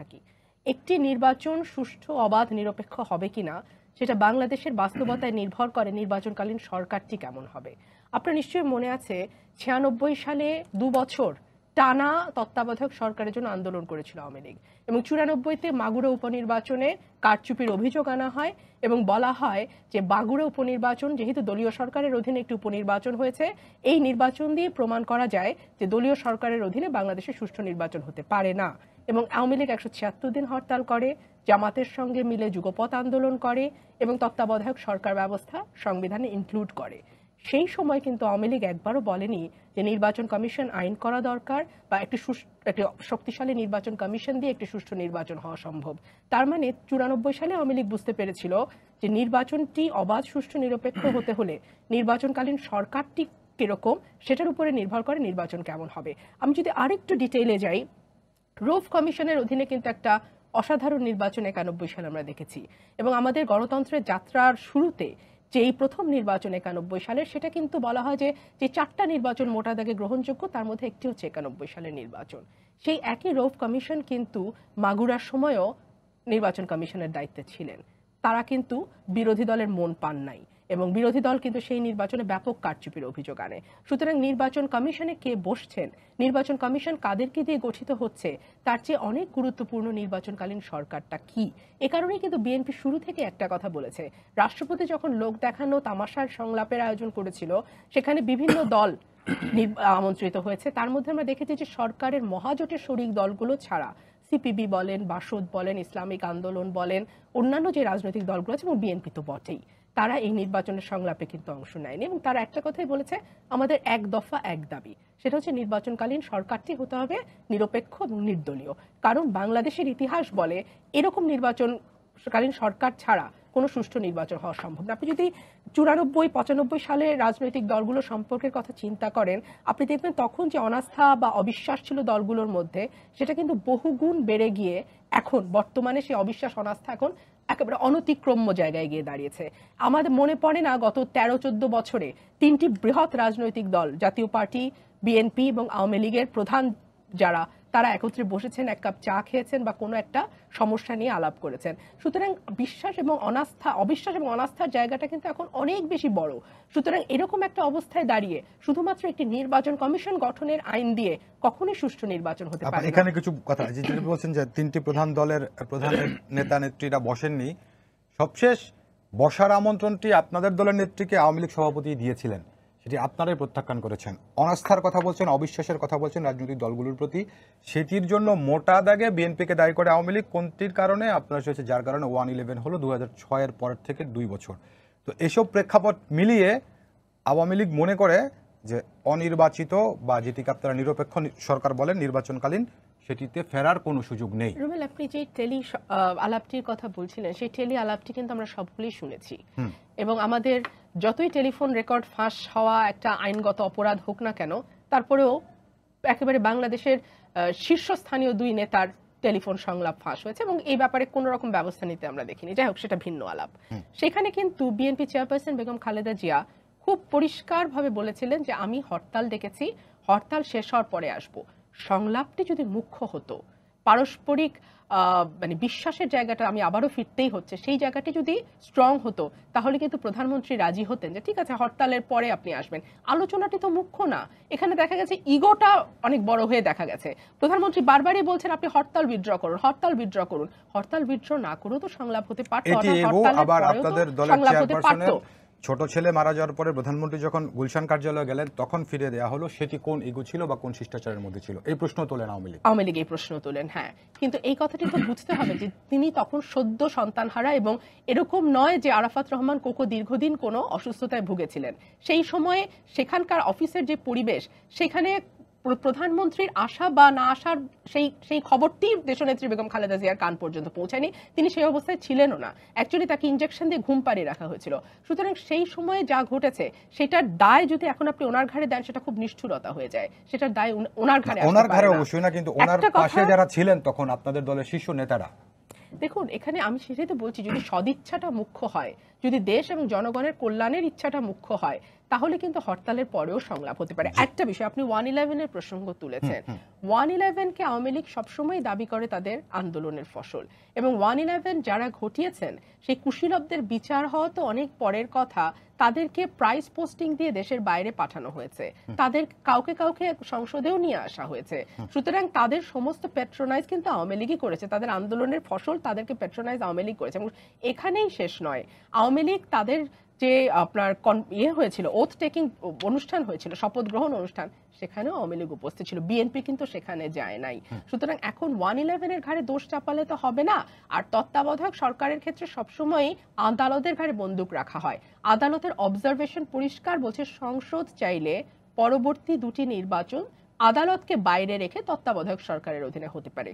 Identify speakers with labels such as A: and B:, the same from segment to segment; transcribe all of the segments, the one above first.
A: থাকি। একটি নির্বাচন সুষ্ঠু, অবাধ, নিরপেক্ষ হবে কিনা সেটা বাংলাদেশের বাস্তবতায় নির্ভর করে নির্বাচনকালীন সরকারটি কেমন হবে। আপনার নিশ্চয়ই মনে আছে, ছিয়ানব্বই সালে দু বছর টানা তত্ত্বাবধায়ক সরকারের জন্য আন্দোলন করেছিল আওয়ামী লীগ এবং চুরানব্বইতে মাগুরা উপনির্বাচনে কারচুপির অভিযোগ আনা হয় এবং বলা হয় যে বাগুড়া উপনির্বাচন যেহেতু দলীয় সরকারের অধীনে একটি উপনির্বাচন হয়েছে, এই নির্বাচন দিয়ে প্রমাণ করা যায় যে দলীয় সরকারের অধীনে বাংলাদেশে সুষ্ঠু নির্বাচন হতে পারে না। এবং আওয়ামী লীগ একশো ছিয়াত্তর দিন হরতাল করে, জামাতের সঙ্গে মিলে যুগপথ আন্দোলন করে এবং তত্ত্বাবধায়ক সরকার ব্যবস্থা সংবিধানে ইনক্লুড করে। সেই সময় কিন্তু আওয়ামী লীগ একবারও বলেনি যে নির্বাচন কমিশন আইন করা দরকার বা একটি একটি শক্তিশালী নির্বাচন কমিশন দিয়ে একটি সুষ্ঠু নির্বাচন হওয়া সম্ভব। তার মানে চুরানব্বই সালে আওয়ামী লীগ বুঝতে পেরেছিল যে নির্বাচনটি অবাধ, সুষ্ঠু, নিরপেক্ষ হতে হলে নির্বাচনকালীন সরকারটি কীরকম, সেটার উপরে নির্ভর করে নির্বাচন কেমন হবে। আমি যদি আরেকটু ডিটেইলে যাই রোভ কমিশনের অধীনে কিন্তু একটা অসাধারণ নির্বাচন একানব্বই সাল আমরা দেখেছি। এবং আমাদের গণতন্ত্রের যাত্রার শুরুতে যে এই প্রথম নির্বাচন একানব্বই সালের, সেটা কিন্তু বলা হয় যে চারটা নির্বাচন মোটা দাগে গ্রহণযোগ্য, তার মধ্যে একটি হচ্ছে একানব্বই সালের নির্বাচন। সেই একই রোভ কমিশন কিন্তু মাগুরার সময়ও নির্বাচন কমিশনের দায়িত্বে ছিলেন। তারা কিন্তু বিরোধী দলের মন পান নাই। এবং বিরোধী দল কিন্তু সেই নির্বাচনে ব্যাপক কারচুপির অভিযোগ আনে। সুতরাং নির্বাচন কমিশনে কে বসছেন? নির্বাচন কমিশন কাদেরকে দিয়ে গঠিত হচ্ছে? তার চেয়ে অনেক গুরুত্বপূর্ণ নির্বাচনকালীন সরকারটা কি? এ কারণেই কিন্তু বিএনপি শুরু থেকে একটা কথা বলেছে। রাষ্ট্রপতি যখন লোক দেখানো, তামাশার সংলাপের আয়োজন করেছিল, সেখানে বিভিন্ন দল আমন্ত্রিত হয়েছে। তার মধ্যে আমরা দেখেছি যে সরকারের মহাজোটের শরিক দলগুলো ছাড়া সিপিবি বলেন, বাসদ বলেন, ইসলামিক আন্দোলন বলেন, অন্যান্য যে রাজনৈতিক দলগুলো আছে এবং বিএনপি তো বটেই। তারা এই নির্বাচনের সংলাপে কিন্তু অংশ নেয়নি এবং তারা একটা কথাই বলেছে, আমাদের এক দফা, এক দাবি। সেটা হচ্ছে নির্বাচনকালীন সরকারটি হতে হবে নিরপেক্ষ এবং নির্দলীয়। কারণ বাংলাদেশের ইতিহাস বলে, এরকম নির্বাচনকালীন সরকার ছাড়া কোনো সুষ্ঠু নির্বাচন হওয়া সম্ভব না। আপনি যদি চুরানব্বই, পঁচানব্বই সালে রাজনৈতিক দলগুলো সম্পর্কের কথা চিন্তা করেন, আপনি দেখবেন তখন যে অনাস্থা বা অবিশ্বাস ছিল দলগুলোর মধ্যে, সেটা কিন্তু বহুগুণ বেড়ে গিয়ে এখন বর্তমানে সেই অবিশ্বাস, অনাস্থা এখন একেবারে অনতিক্রম্য জায়গায় গিয়ে দাঁড়িয়েছে। আমাদের মনে পড়ে না গত তেরো চোদ্দ বছরে তিনটি বৃহৎ রাজনৈতিক দল, জাতীয় পার্টি, বিএনপি এবং আওয়ামী লীগের প্রধান যারা তারা একত্রে বসেছেন এক কাপ চা খেয়েছেন বা কোনো একটা সমস্যা নিয়ে আলাপ করেছেন। সুতরাং বিশ্বাস এবং অনাস্থা অবিশ্বাস এবং অনাস্থার জায়গাটা কিন্তু এখন অনেক বেশি বড়। সুতরাং এরকম একটা অবস্থায় দাঁড়িয়ে শুধুমাত্র একটি নির্বাচন কমিশন গঠনের আইন দিয়ে কখনোই সুষ্ঠু নির্বাচন হতে পারে
B: এখানে কিছু কথা আছে যেটা বলছেন যে তিনটি প্রধান দলের প্রধান নেতা নেত্রীরা বসেননি সবশেষ বসার আমন্ত্রণটি আপনাদের দলের নেত্রীকে আওয়ামী লীগ সভাপতি দিয়েছিলেন। সেটি আপনারাই প্রত্যাখ্যান করেছেন। অনাস্থার কথা বলছেন, অবিশ্বাসের কথা বলছেন রাজনৈতিক দলগুলোর প্রতি। সেটির জন্য মোটা দাগে বিএনপিকে দায়ী করে আওয়ামী লীগ। কোনটির কারণে? আপনার হয়েছে যার কারণে ওয়ান ইলেভেন হলো দু হাজার ছয়ের পরের থেকে দুই বছর। তো এসব প্রেক্ষাপট মিলিয়ে আওয়ামী লীগ মনে করে যে, অনির্বাচিত বা যেটিকে আপনারা নিরপেক্ষ সরকার বলেন, নির্বাচনকালীন সেটিতে ফেরার কোনো সুযোগ নেই।
A: রুমেল আপনি যে টেলি আলাপটির কথা বলছিলেন সেই টেলি আলাপটি কিন্তু আমরা সবগুলোই শুনেছি। এবং আমাদের যতই টেলিফোন রেকর্ড ফাঁস হওয়া একটা আইনগত অপরাধ হোক না কেন তারপরেও একেবারে বাংলাদেশের শীর্ষস্থানীয় দুই নেতার টেলিফোন সংলাপ ফাঁস হয়েছে এবং এই ব্যাপারে কোনো রকম ব্যবস্থা নিতে আমরা দেখিনি। যাই হোক সেটা ভিন্ন আলাপ। সেখানে কিন্তু বিএনপি চেয়ারপারসন বেগম খালেদা জিয়া খুব পরিষ্কারভাবে বলেছিলেন যে আমি হরতাল ডেকেছি হরতাল শেষ হওয়ার পরে আসব। সংলাপটি যদি মুখ্য হতো পারস্পরিক মানে বিশ্বাসের জায়গাটা আমি আবারও ফিরতেই হচ্ছে সেই জায়গাটি যদি স্ট্রং হতো তাহলে কিন্তু প্রধানমন্ত্রী রাজি হতেন যে ঠিক আছে হরতালের পরে আপনি আসবেন। আলোচনাটি তো মুখ্য না। এখানে দেখা গেছে ইগোটা অনেক বড় হয়ে দেখা গেছে। প্রধানমন্ত্রী বারবারই বলছেন আপনি হরতাল উইথড্র করুন হরতাল উইথড্র করুন। হরতাল উইথড্র না করেও তো সংলাপ হতে পারতো সংলাপ হতে পারতো।
B: ছোট ছেলে মারা যাওয়ার পরে প্রধানমন্ত্রী যখন গুলশান কার্যালয়ে গেলেন, তখন ফিরে দেওয়া হলো সেটি কোন ইগো ছিল বা কোন শিষ্টাচারের মধ্যে ছিল। এই প্রশ্ন তোলেন আওয়ামী লীগ।
A: আওয়ামী লীগ এই প্রশ্ন তোলেন হ্যাঁ। কিন্তু এই কথাটি তো বুঝতে হবে যে তিনি তখন সদ্য সন্তানহারা এবং এরকম নয় যে আরাফাত রহমান কোকো দীর্ঘদিন কোনো অসুস্থতায় ভুগেছিলেন। সেই সময়ে সেখানকার অফিসের যে পরিবেশ, সেখানে প্রধানমন্ত্রীর আসা বা না আসার সেই সেই খবরটি দেশনেত্রী বেগম খালেদা জিয়ার কান পর্যন্ত পৌঁছায়নি তিনি সেই অবস্থায় ছিলেনও না। অ্যাকচুয়ালি তাকে ইনজেকশন দিয়ে ঘুম পাড়িয়ে রাখা হয়েছিল। সুতরাং সেই সময়ে যা ঘটেছে সেটার দায় যদি এখন আপনি ওনার ঘাড়ে দেন সেটা খুব নিষ্ঠুরতা হয়ে যায়। সেটার দায় ওনার ঘাড়ে
B: ওনার ঘরে অবশ্যই না কিন্তু ওনার পাশে যারা ছিলেন তখন আপনাদের দলের শীর্ষ নেতারা।
A: দেখুন এখানে আমি সেটাই তো বলছি যদি সদিচ্ছাটা মুখ্য হয় যদি দেশ এবং জনগণের কল্যাণের ইচ্ছাটা মুখ্য হয় তাহলে কিন্তু হরতালের পরেও সংলাপ হতে পারে। একটা বিষয় আপনি ওয়ান ইলেভেনের প্রসঙ্গ তুলেছেন। ওয়ান ইলেভেনকে আওয়ামী লীগ সবসময় দাবি করে তাদের আন্দোলনের ফসল। এবং ওয়ান ইলেভেন যারা ঘটিয়েছেন সেই কুশীলবদের বিচার হওয়া তো অনেক পরের কথা। তাদেরকে প্রাইস পোস্টিং দিয়ে দেশের বাইরে পাঠানো হয়েছে। তাদের কাউকে কাউকে সংসদেও নিয়ে আসা হয়েছে। সুতরাং তাদের সমস্ত পেট্রোনাইজ কিন্তু আওয়ামী লীগই করেছে। তাদের আন্দোলনের ফসল তাদেরকে পেট্রোনাইজ আওয়ামী লীগ করেছে। এবং এখানেই শেষ নয়। আওয়ামী লীগ তাদের যে আপনার ইয়ে হয়েছিল ওথ টেকিং অনুষ্ঠান হয়েছিল শপথ গ্রহণ অনুষ্ঠান সেখানেও আওয়ামী লীগ উপস্থিত ছিল। বিএনপি কিন্তু সেখানে যায় নাই। সুতরাং এখন ওয়ান ইলেভেনের ঘাড়ে দোষ চাপালে তো হবে না। আর তত্ত্বাবধায়ক সরকারের ক্ষেত্রে সবসময় আদালতের ঘাড়ে বন্দুক রাখা হয়। আদালতের অবজারভেশন পরিষ্কার বলছে সংসদ চাইলে পরবর্তী দুটি নির্বাচন আদালতকে বাইরে রেখে তত্ত্বাবধায়ক সরকারের অধীনে হতে পারে।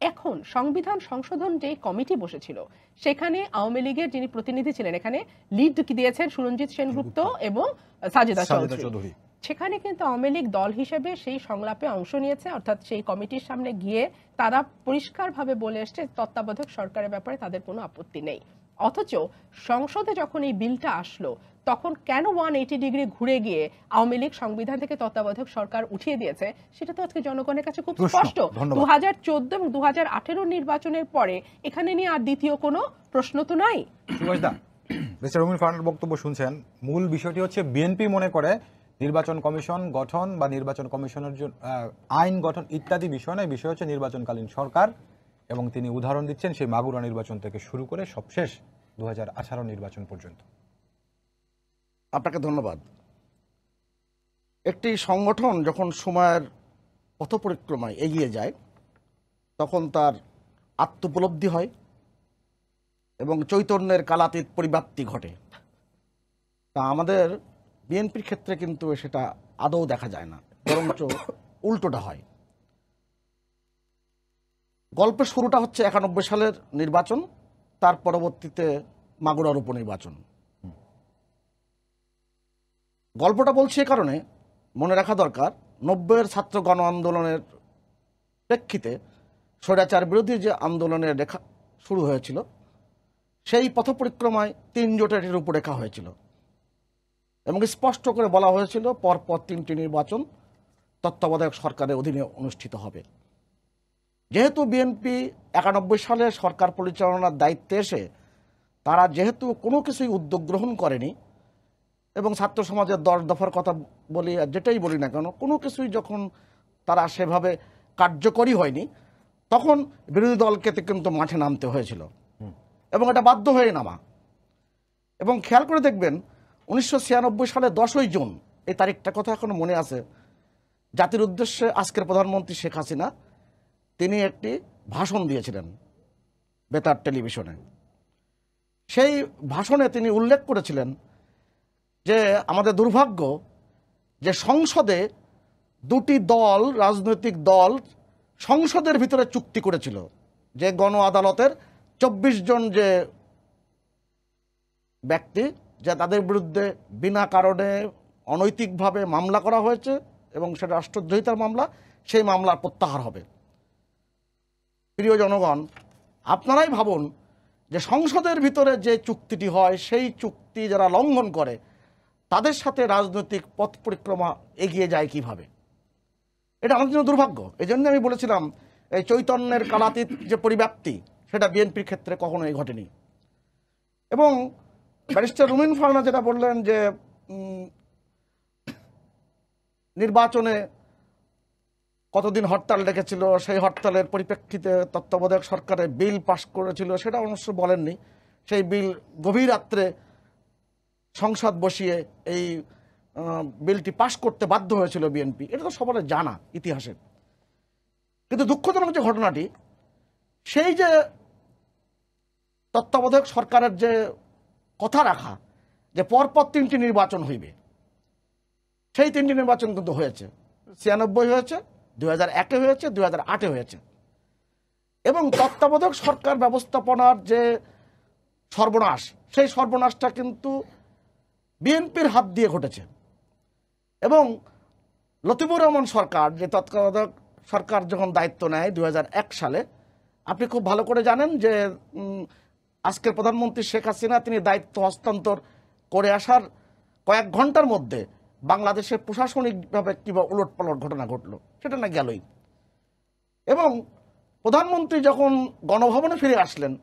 A: এখন সংবিধান সংশোধন যে কমিটি বসেছিল সেখানে আওয়ামী লীগের যিনি প্রতিনিধি ছিলেন এখানে লিড দিয়েছেন? সুরঞ্জিত সেনগুপ্ত এবং সাজেদা চৌধুরী। সেখানে কিন্তু আওয়ামী লীগ দল হিসেবে সেই সংলাপে অংশ নিয়েছে অর্থাৎ সেই কমিটির সামনে গিয়ে তারা পরিষ্কারভাবে বলে এসছে তত্ত্বাবধায়ক সরকারের ব্যাপারে তাদের কোনো আপত্তি নেই। অথচ সংসদে যখন এই বিলটা আসলো তখন কেন ওয়ান এইটি ডিগ্রি ঘুরে গিয়ে আওয়ামী লীগ সংবিধান থেকে তত্ত্বাবধায়ক সরকার উঠিয়ে দিয়েছে সেটা তো আজকে জনগণের কাছে খুব স্পষ্ট। দু হাজার চোদ্দ এবং দু হাজার আঠেরো নির্বাচনের পরে এখানে নিয়ে আর দ্বিতীয় কোনো প্রশ্ন তো নাই?
B: মিস্টার রুমিন ফার্নার বক্তব্য শুনছেন। মূল বিষয়টি হচ্ছে বিএনপি মনে করে নির্বাচন কমিশন গঠন বা নির্বাচন কমিশনের জন্য আইন গঠন ইত্যাদি বিষয় নয় বিষয় হচ্ছে নির্বাচনকালীন সরকার। এবং তিনি উদাহরণ দিচ্ছেন সেই মাগুরা নির্বাচন থেকে শুরু করে সবশেষ দু হাজার আঠারো নির্বাচন পর্যন্ত।
C: আপনাকে ধন্যবাদ। একটি সংগঠন যখন সময়ের পথ পরিক্রমায় এগিয়ে যায়, তখন তার আত্মপলব্ধি হয় এবং চৈতন্যের কালাতীত পরিব্যাপ্তি ঘটে। তা আমাদের বিএনপির ক্ষেত্রে কিন্তু সেটা আদৌ দেখা যায় না, বরঞ্চ উল্টোটা হয়। গল্পের শুরুটা হচ্ছে একানব্বই সালের নির্বাচন, তার পরবর্তীতে মাগুরার উপনির্বাচন। গল্পটা বলছি এ কারণে, মনে রাখা দরকার, নব্বইয়ের ছাত্র গণ আন্দোলনের প্রেক্ষিতে স্বৈরাচার বিরোধী যে আন্দোলনের রেখা শুরু হয়েছিল, সেই পথ পরিক্রমায় তিন জোটের রূপরেখা হয়েছিল। এবং স্পষ্ট করে বলা হয়েছিল, পরপর তিনটি নির্বাচন তত্ত্বাবধায়ক সরকারের অধীনে অনুষ্ঠিত হবে। যেহেতু বিএনপি একানব্বই সালে সরকার পরিচালনার দায়িত্বে এসে তারা যেহেতু কোনো কিছুই উদ্যোগ গ্রহণ করেনি এবং ছাত্র সমাজের দশ দফার কথা বলি আর যেটাই বলি না কেন কোনো কিছুই যখন তারা সেভাবে কার্যকরী হয়নি তখন বিরোধী দলকে কিন্তু মাঠে নামতে হয়েছিল। এবং এটা বাধ্য হয়ে নামা। এবং খেয়াল করে দেখবেন উনিশশো ছিয়ানব্বই সালে দশই জুন এই তারিখটা কথা এখনও মনে আছে জাতির উদ্দেশ্যে আজকের প্রধানমন্ত্রী শেখ হাসিনা তিনি একটি ভাষণ দিয়েছিলেন বেতার টেলিভিশনে। সেই ভাষণে তিনি উল্লেখ করেছিলেন যে আমাদের দুর্ভাগ্য যে সংসদে দুটি দল, রাজনৈতিক দল, সংসদের ভিতরে চুক্তি করেছিল যে গণ আদালতের চব্বিশ জন যে ব্যক্তি যে তাদের বিরুদ্ধে বিনা কারণে অনৈতিকভাবে মামলা করা হয়েছে এবং সেটা রাষ্ট্রদ্রোহিতার মামলা, সেই মামলার প্রত্যাহার হবে। প্রিয় জনগণ, আপনারাই ভাবুন যে সংসদের ভিতরে যে চুক্তিটি হয়, সেই চুক্তি যারা লঙ্ঘন করে, তাদের সাথে রাজনৈতিক পথ পরিক্রমা এগিয়ে যায় কীভাবে? এটা আমাদের জন্য দুর্ভাগ্য। এই জন্য আমি বলেছিলাম, এই চৈতন্যের কালাতীত যে পরিব্যাপ্তি, সেটা বিএনপির ক্ষেত্রে কখনোই ঘটেনি। এবং ব্যারিস্টার রুমিন ফারনা যেটা বললেন যে নির্বাচনে কতদিন হরতাল ডেকেছিল, সেই হরতালের পরিপ্রেক্ষিতে তত্ত্বাবধায়ক সরকারের বিল পাশ করেছিল, সেটা অবশ্য বলেননি। সেই বিল গভীর রাত্রে সংসদ বসিয়ে এই বিলটি পাশ করতে বাধ্য হয়েছিল বিএনপি। এটা তো সবার জানা ইতিহাসে। কিন্তু দুঃখজনক যে ঘটনাটি, সেই যে তত্ত্বাবধায়ক সরকারের যে কথা রাখা, যে পরপর তিনটি নির্বাচন হইবে, সেই তিনটি নির্বাচন কিন্তু হয়েছে। ছিয়ানব্বই হয়েছে দুই হাজার একে হয়েছে, দুই হাজার আটে হয়েছে। এবং তত্ত্বাবধায়ক সরকার ব্যবস্থাপনার যে সর্বনাশ, সেই সর্বনাশটা কিন্তু বিএনপির হাত দিয়ে ঘটেছে। এবং লতিফুর রহমান সরকার, যে তত্ত্বাবধায়ক সরকার যখন দায়িত্ব নেয় দু হাজার এক সালে, আপনি খুব ভালো করে জানেন যে আজকের প্রধানমন্ত্রী শেখ হাসিনা তিনি দায়িত্ব হস্তান্তর করে আসার কয়েক ঘণ্টার মধ্যে বাংলাদেশের প্রশাসনিকভাবে কিংবা উলট পালট ঘটনা ঘটলো, সেটা না গেলই। এবং প্রধানমন্ত্রী যখন গণভবনে ফিরে আসলেন,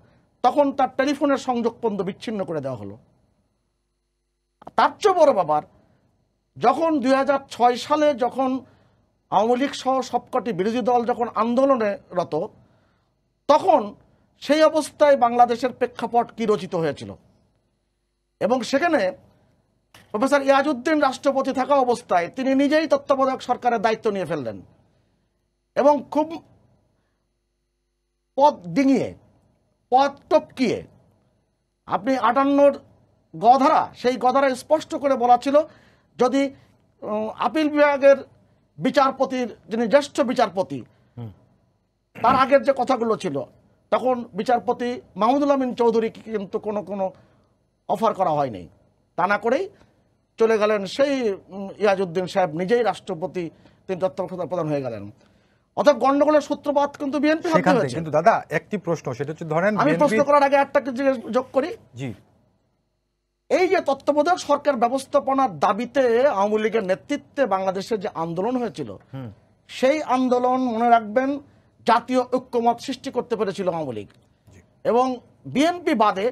C: তখন তার টেলিফোনের সংযোগ বিচ্ছিন্ন করে দেওয়া হলো। তার চেয়ে বড় ব্যাপার, যখন দুই হাজার ছয় সালে যখন আওয়ামী লীগ সহ সবকটি বিরোধী দল যখন আন্দোলনে রত, তখন সেই অবস্থায় বাংলাদেশের প্রেক্ষাপট কি রচিত হয়েছিল? এবং সেখানে প্রফেসর ইয়াজউদ্দিন রাষ্ট্রপতি থাকা অবস্থায় তিনি নিজেই তত্ত্বাবধায়ক সরকারের দায়িত্ব নিয়ে ফেললেন এবং খুব পথ ডিঙিয়ে পথ টপকিয়ে আপনি আটান্নর গধারা সেই গধারা স্পষ্ট করে বলা ছিল যদি আপিল বিভাগের বিচারপতির যিনি জ্যেষ্ঠ বিচারপতি তার আগের যে কথাগুলো ছিল তখন বিচারপতি মাহমুদুল আমিন চৌধুরীকে কিন্তু কোনো কোনো অফার করা হয়নি। তা না করেই চলে গেলেন সেই ইয়াজউদ্দিন সাহেব নিজেই রাষ্ট্রপতি তিনি তত্ত্বাবধায়ক প্রধান হয়ে গেলেন। অর্থাৎ গন্ডগোলের সূত্রপাত কিন্তু বিএনপি হয়েছে।
B: কিন্তু দাদা একটি প্রশ্ন সেটা হচ্ছে ধরেন
C: আমি প্রশ্ন করার আগে একটা যোগ করি।
B: জি।
C: এই যে তত্ত্বাবধায়ক সরকার ব্যবস্থাপনার দাবিতে আওয়ামী লীগের নেতৃত্বে বাংলাদেশের যে আন্দোলন হয়েছিল সেই আন্দোলন মনে রাখবেন জাতীয় ঐক্যমত সৃষ্টি করতে পেরেছিল আওয়ামী লীগ। এবং বিএনপি বাদে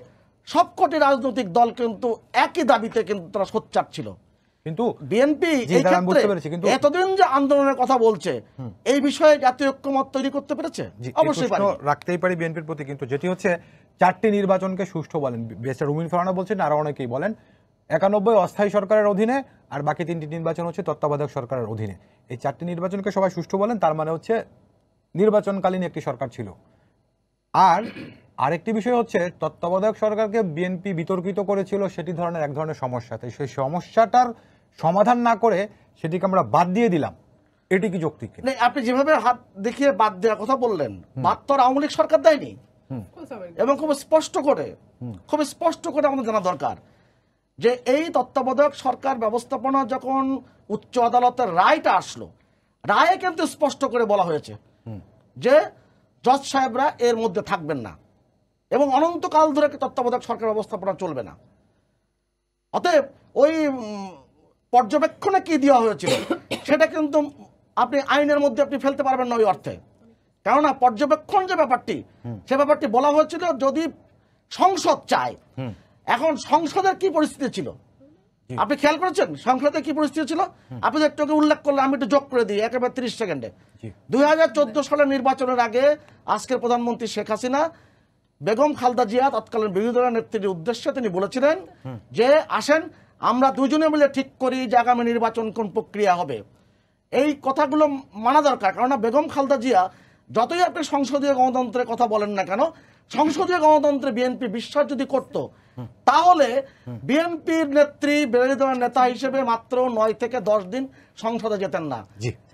C: সবকটি রাজনৈতিক দল কিন্তু একই দাবিতে কিন্তু তারা সোচ্চার ছিল।
B: কিন্তু
C: বিএনপি এই ক্ষেত্রে এতদিন যে আন্দোলনের কথা বলছে এই বিষয়ে জাতীয় ঐক্যমত তৈরি করতে পেরেছে? অবশ্যই
B: রাখতেই পারি বিএনপির প্রতি কিন্তু যেটি হচ্ছে চারটি নির্বাচনকে সুষ্ঠু বলেন। বেস্টার রুমিন ফারানা বলছেন আরও অনেকেই বলেন একানব্বই অস্থায়ী সরকারের অধীনে আর বাকি তিনটি নির্বাচন হচ্ছে তত্ত্বাবধায়ক সরকারের অধীনে। এই চারটি নির্বাচনকে সবাই সুষ্ঠু বলেন তার মানে হচ্ছে নির্বাচনকালীন একটি সরকার ছিল। আর আরেকটি বিষয় হচ্ছে তত্ত্বাবধায়ক সরকারকে বিএনপি বিতর্কিত করেছিল সেটি ধরনের এক ধরনের সমস্যা। তাই সেই সমস্যাটার সমাধান না করে সেটিকে আমরা বাদ দিয়ে দিলাম। এটি কি যৌক্তিক?
C: আপনি যেভাবে হাত দেখিয়ে বাদ দেওয়ার কথা বললেন বাদ তো আওয়ামী লীগ সরকার দেয়নি। এবং খুব স্পষ্ট করে খুব স্পষ্ট করে আমাদের জানা দরকার যে এই তত্ত্বাবধায়ক সরকার ব্যবস্থাপনা যখন উচ্চ আদালতের রায়টা আসলো রায়ে কিন্তু স্পষ্ট করে বলা হয়েছে যে জজ সাহেবরা এর মধ্যে থাকবেন না। এবং অনন্তকাল ধরে তত্ত্বাবধায়ক সরকার ব্যবস্থাপনা চলবে না। অতএব ওই পর্যবেক্ষণে কি দেওয়া হয়েছিল সেটা কিন্তু আপনি আইনের মধ্যে আপনি ফেলতে পারবেন না ওই অর্থে। কেননা পর্যবেক্ষণ যে ব্যাপারটি সে ব্যাপারটি বলা হয়েছিল যদি সংসদ চায় এখন সংসদের কি পরিস্থিতি ছিল? আপনি খেয়াল করেছেন? সংসদের কি পরিস্থিতি ছিল? আপনি একটু উল্লেখ করলে আমি একটু যোগ করে দিই একেবারে তিরিশ সেকেন্ডে। দুই হাজার চোদ্দ সালের নির্বাচনের আগে আজকের প্রধানমন্ত্রী শেখ হাসিনা বেগম খালদা জিয়া তৎকালীন বিরোধী দলের নেত্রীর উদ্দেশ্যে তিনি বলেছিলেন যে আসেন আমরা দুজনে মিলে ঠিক করি যে আগামী নির্বাচন কোন প্রক্রিয়া হবে। এই কথাগুলো মানা দরকার কেননা বেগম খালদা জিয়া যতই আপনি সংসদীয় গণতন্ত্রের কথা বলেন না কেন সংসদীয় গণতন্ত্রে বিএনপি বিশ্বাস যদি করত তাহলে বিএনপির নেত্রী বিরোধী দলের নেতা হিসেবে মাত্র নয় থেকে দশ দিন সংসদে যেতেন না।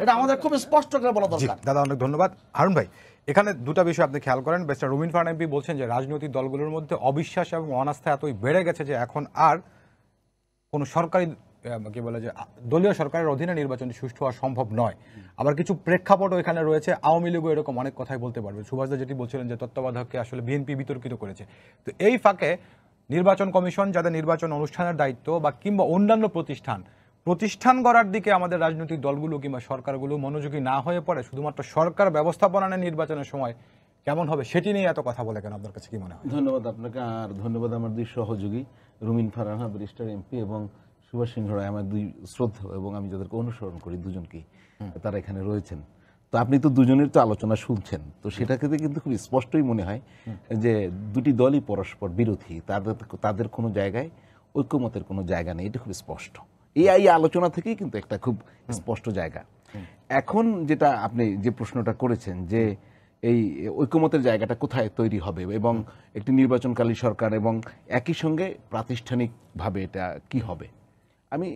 C: এটা আমাদের খুব স্পষ্ট করে বলা দরকার।
B: দাদা অনেক ধন্যবাদ। হারুন ভাই এখানে দুটা বিষয় আপনি খেয়াল করেন। বেস্টার রুমিন ফারান এমপি বলছেন যে, রাজনৈতিক দলগুলোর মধ্যে অবিশ্বাস এবং অনাস্থা এতই বেড়ে গেছে যে, এখন আর কোনো সরকারি কি বলে যে দলীয় সরকারের অধীনে নির্বাচনটি সুষ্ঠু হওয়া সম্ভব নয়। আবার কিছু প্রেক্ষাপটও এখানে রয়েছে। আওয়ামী লীগও এরকম অনেক কথাই বলতে পারবে। সুভাষদা যেটি বলছিলেন যে, তত্ত্বাবধায়ককে আসলে বিএনপি বিতর্কিত করেছে। তো এই ফাঁকে নির্বাচন কমিশন যাদের নির্বাচন অনুষ্ঠানের দায়িত্ব বা কিংবা অন্যান্য প্রতিষ্ঠান প্রতিষ্ঠান গড়ার দিকে আমাদের রাজনৈতিক দলগুলো কিংবা সরকারগুলো মনোযোগী না হয়ে পড়ে শুধুমাত্র সরকার ব্যবস্থাপনা নিয়ে নির্বাচনের সময় কেমন হবে সেটি নিয়ে এত কথা বলে কেন? আপনার কাছে কি মনে হয়?
D: ধন্যবাদ আপনাকে আর ধন্যবাদ আমার দুই সহযোগী রুমিন ফারহানা ব্যারিস্টার এমপি এবং সুভাষ সিংহ রায় আমার দুই শ্রদ্ধা এবং আমি যাদেরকে অনুসরণ করি দুজনকেই তারা এখানে রয়েছেন। তো আপনি তো দুজনের তো আলোচনা শুনছেন তো সেটা ক্ষেত্রে কিন্তু খুব স্পষ্টই মনে হয় যে দুটি দলই পরস্পর বিরোধী তাদের তাদের কোনো জায়গায় ঐক্যমতের কোনো জায়গা নেই এটা খুব স্পষ্ট। এই আলোচনা থেকেই কিন্তু একটা খুব স্পষ্ট জায়গা। এখন যেটা আপনি যে প্রশ্নটা করেছেন যে এই ঐক্যমতের জায়গাটা কোথায় তৈরি হবে এবং একটি নির্বাচনকালী সরকার এবং একই সঙ্গে প্রাতিষ্ঠানিকভাবে এটা কি হবে? আমি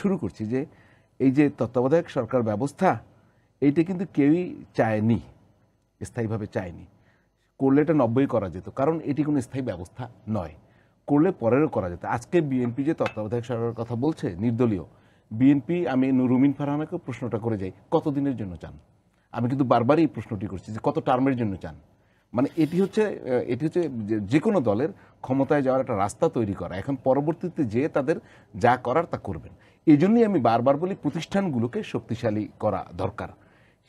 D: শুরু করছি যে এই যে তত্ত্বাবধায়ক সরকার ব্যবস্থা এইটা কিন্তু কেউই চায়নি স্থায়ীভাবে চায়নি। করলে এটা নব্বই করা যেত কারণ এটি কোনো স্থায়ী ব্যবস্থা নয়। করলে পরেরও করা যেত। আজকে বিএনপি যে তত্ত্বাবধায়ক সরকারের কথা বলছে, নির্দলীয় বিএনপি আমি রুমিন ফারহানাকে প্রশ্নটা করে যাই, কতদিনের জন্য চান? আমি কিন্তু বারবারই এই প্রশ্নটি করছি যে কত টার্মের জন্য চান? মানে এটি হচ্ছে এটি হচ্ছে যে- যে কোনো দলের ক্ষমতায় যাওয়ার একটা রাস্তা তৈরি করা। এখন পরবর্তীতে যে তাদের যা করার তা করবেন। এই জন্যই আমি বারবার বলি প্রতিষ্ঠানগুলোকে শক্তিশালী করা দরকার।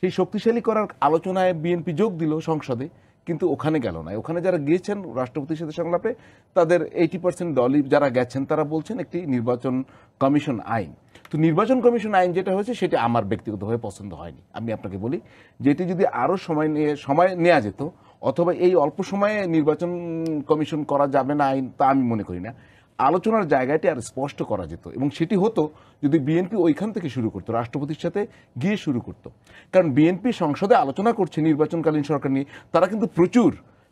D: সেই শক্তিশালী করার আলোচনায় বিএনপি যোগ দিল সংসদে। কিন্তু ওখানে গেল না। ওখানে যারা গিয়েছেন রাষ্ট্রপতির সাথে সংলাপে, তাদের এইটি পার্সেন্ট দলই যারা গেছেন, তারা বলছেন একটি নির্বাচন কমিশন আইন। তো নির্বাচন কমিশন আইন যেটা হয়েছে, সেটি আমার ব্যক্তিগতভাবে পছন্দ হয়নি। আমি আপনাকে বলি, যেটি যদি আরও সময় নিয়ে, সময় নেওয়া যেত, অথবা এই অল্প সময়ে নির্বাচন কমিশন করা যাবে না আইন, তা আমি মনে করি না। আলোচনার জায়গাটি আর স্পষ্ট করা যেত এবং সেটি হতো যদি বিএনপি ওইখান থেকে শুরু করতো, রাষ্ট্রপতির সাথে গিয়ে শুরু করতো। কারণ বিএনপি সংসদে আলোচনা করছে নির্বাচনকালীন সরকার নিয়ে, তারা কিন্তু প্রচুর,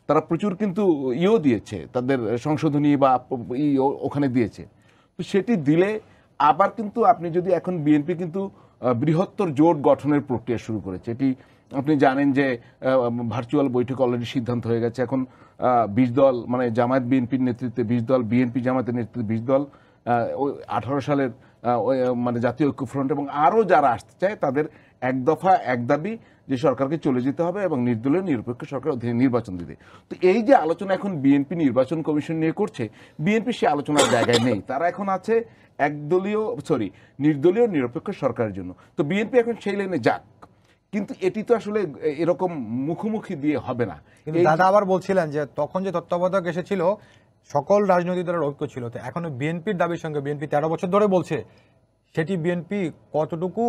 D: তারা প্রচুর কিন্তু ইও দিয়েছে, তাদের সংশোধনী বা ই ওখানে দিয়েছে। তো সেটি দিলে আবার কিন্তু আপনি যদি এখন বিএনপি কিন্তু বৃহত্তর জোট গঠনের প্রক্রিয়া শুরু করেছে, এটি আপনি জানেন যে ভার্চুয়াল বৈঠক অলরেডি সিদ্ধান্ত হয়ে গেছে, এখন বিশ দল মানে জামায়াত বিএনপির নেতৃত্বে বিশ দল, বিএনপি জামায়াতের নেতৃত্বে বিশ দল আঠারো সালের মানে জাতীয় ঐক্যফ্রন্ট এবং আরও যারা আসতে চায় তাদের এক দফা, এক দাবি যে সরকারকে চলে যেতে হবে এবং নির্দলীয়, নিরপেক্ষ সরকার অধীনে নির্বাচন দিতে। তো এই যে আলোচনা এখন বিএনপি নির্বাচন কমিশন নিয়ে করছে, বিএনপি সে আলোচনার জায়গায় নেই। তারা এখন আছে একদলীয় সরি নির্দলীয়, নিরপেক্ষ সরকারের জন্য। তো বিএনপি এখন সেই লাইনে যাক। কিন্তু এটি তো আসলে এরকম মুখোমুখি দিয়ে হবে না।
B: কিন্তু দাদা আবার বলছিলেন যে তখন যে তত্ত্বাবধায়ক এসেছিল সকল রাজনৈতিক দলের ঐক্য ছিল। তো এখনও বিএনপির দাবির সঙ্গে বিএনপি তেরো বছর ধরে বলছে সেটি বিএনপি কতটুকু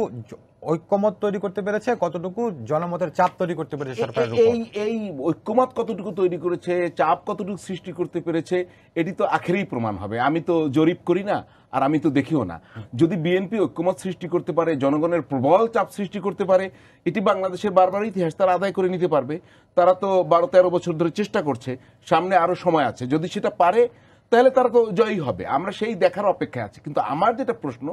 B: ঐক্যমত তৈরি করতে পেরেছে কতটুকু জনমতের চাপ তৈরি করতে পেরেছে সরকারের
D: এই এই ঐক্যমত কতটুকু তৈরি করেছে চাপ কতটুকু সৃষ্টি করতে পেরেছে এটি তো আখেরেই প্রমাণ হবে। আমি তো জরিপ করি না আর আমি তো দেখিও না। যদি বিএনপি ঐক্যমত সৃষ্টি করতে পারে জনগণের প্রবল চাপ সৃষ্টি করতে পারে এটি বাংলাদেশের বারবার ইতিহাস তারা আদায় করে নিতে পারবে। তারা তো বারো তেরো বছর ধরে চেষ্টা করছে সামনে আরও সময় আছে। যদি সেটা পারে তাহলে তারা তো জয়ী হবে। আমরা সেই দেখার অপেক্ষায় আছি। কিন্তু আমার যেটা প্রশ্ন,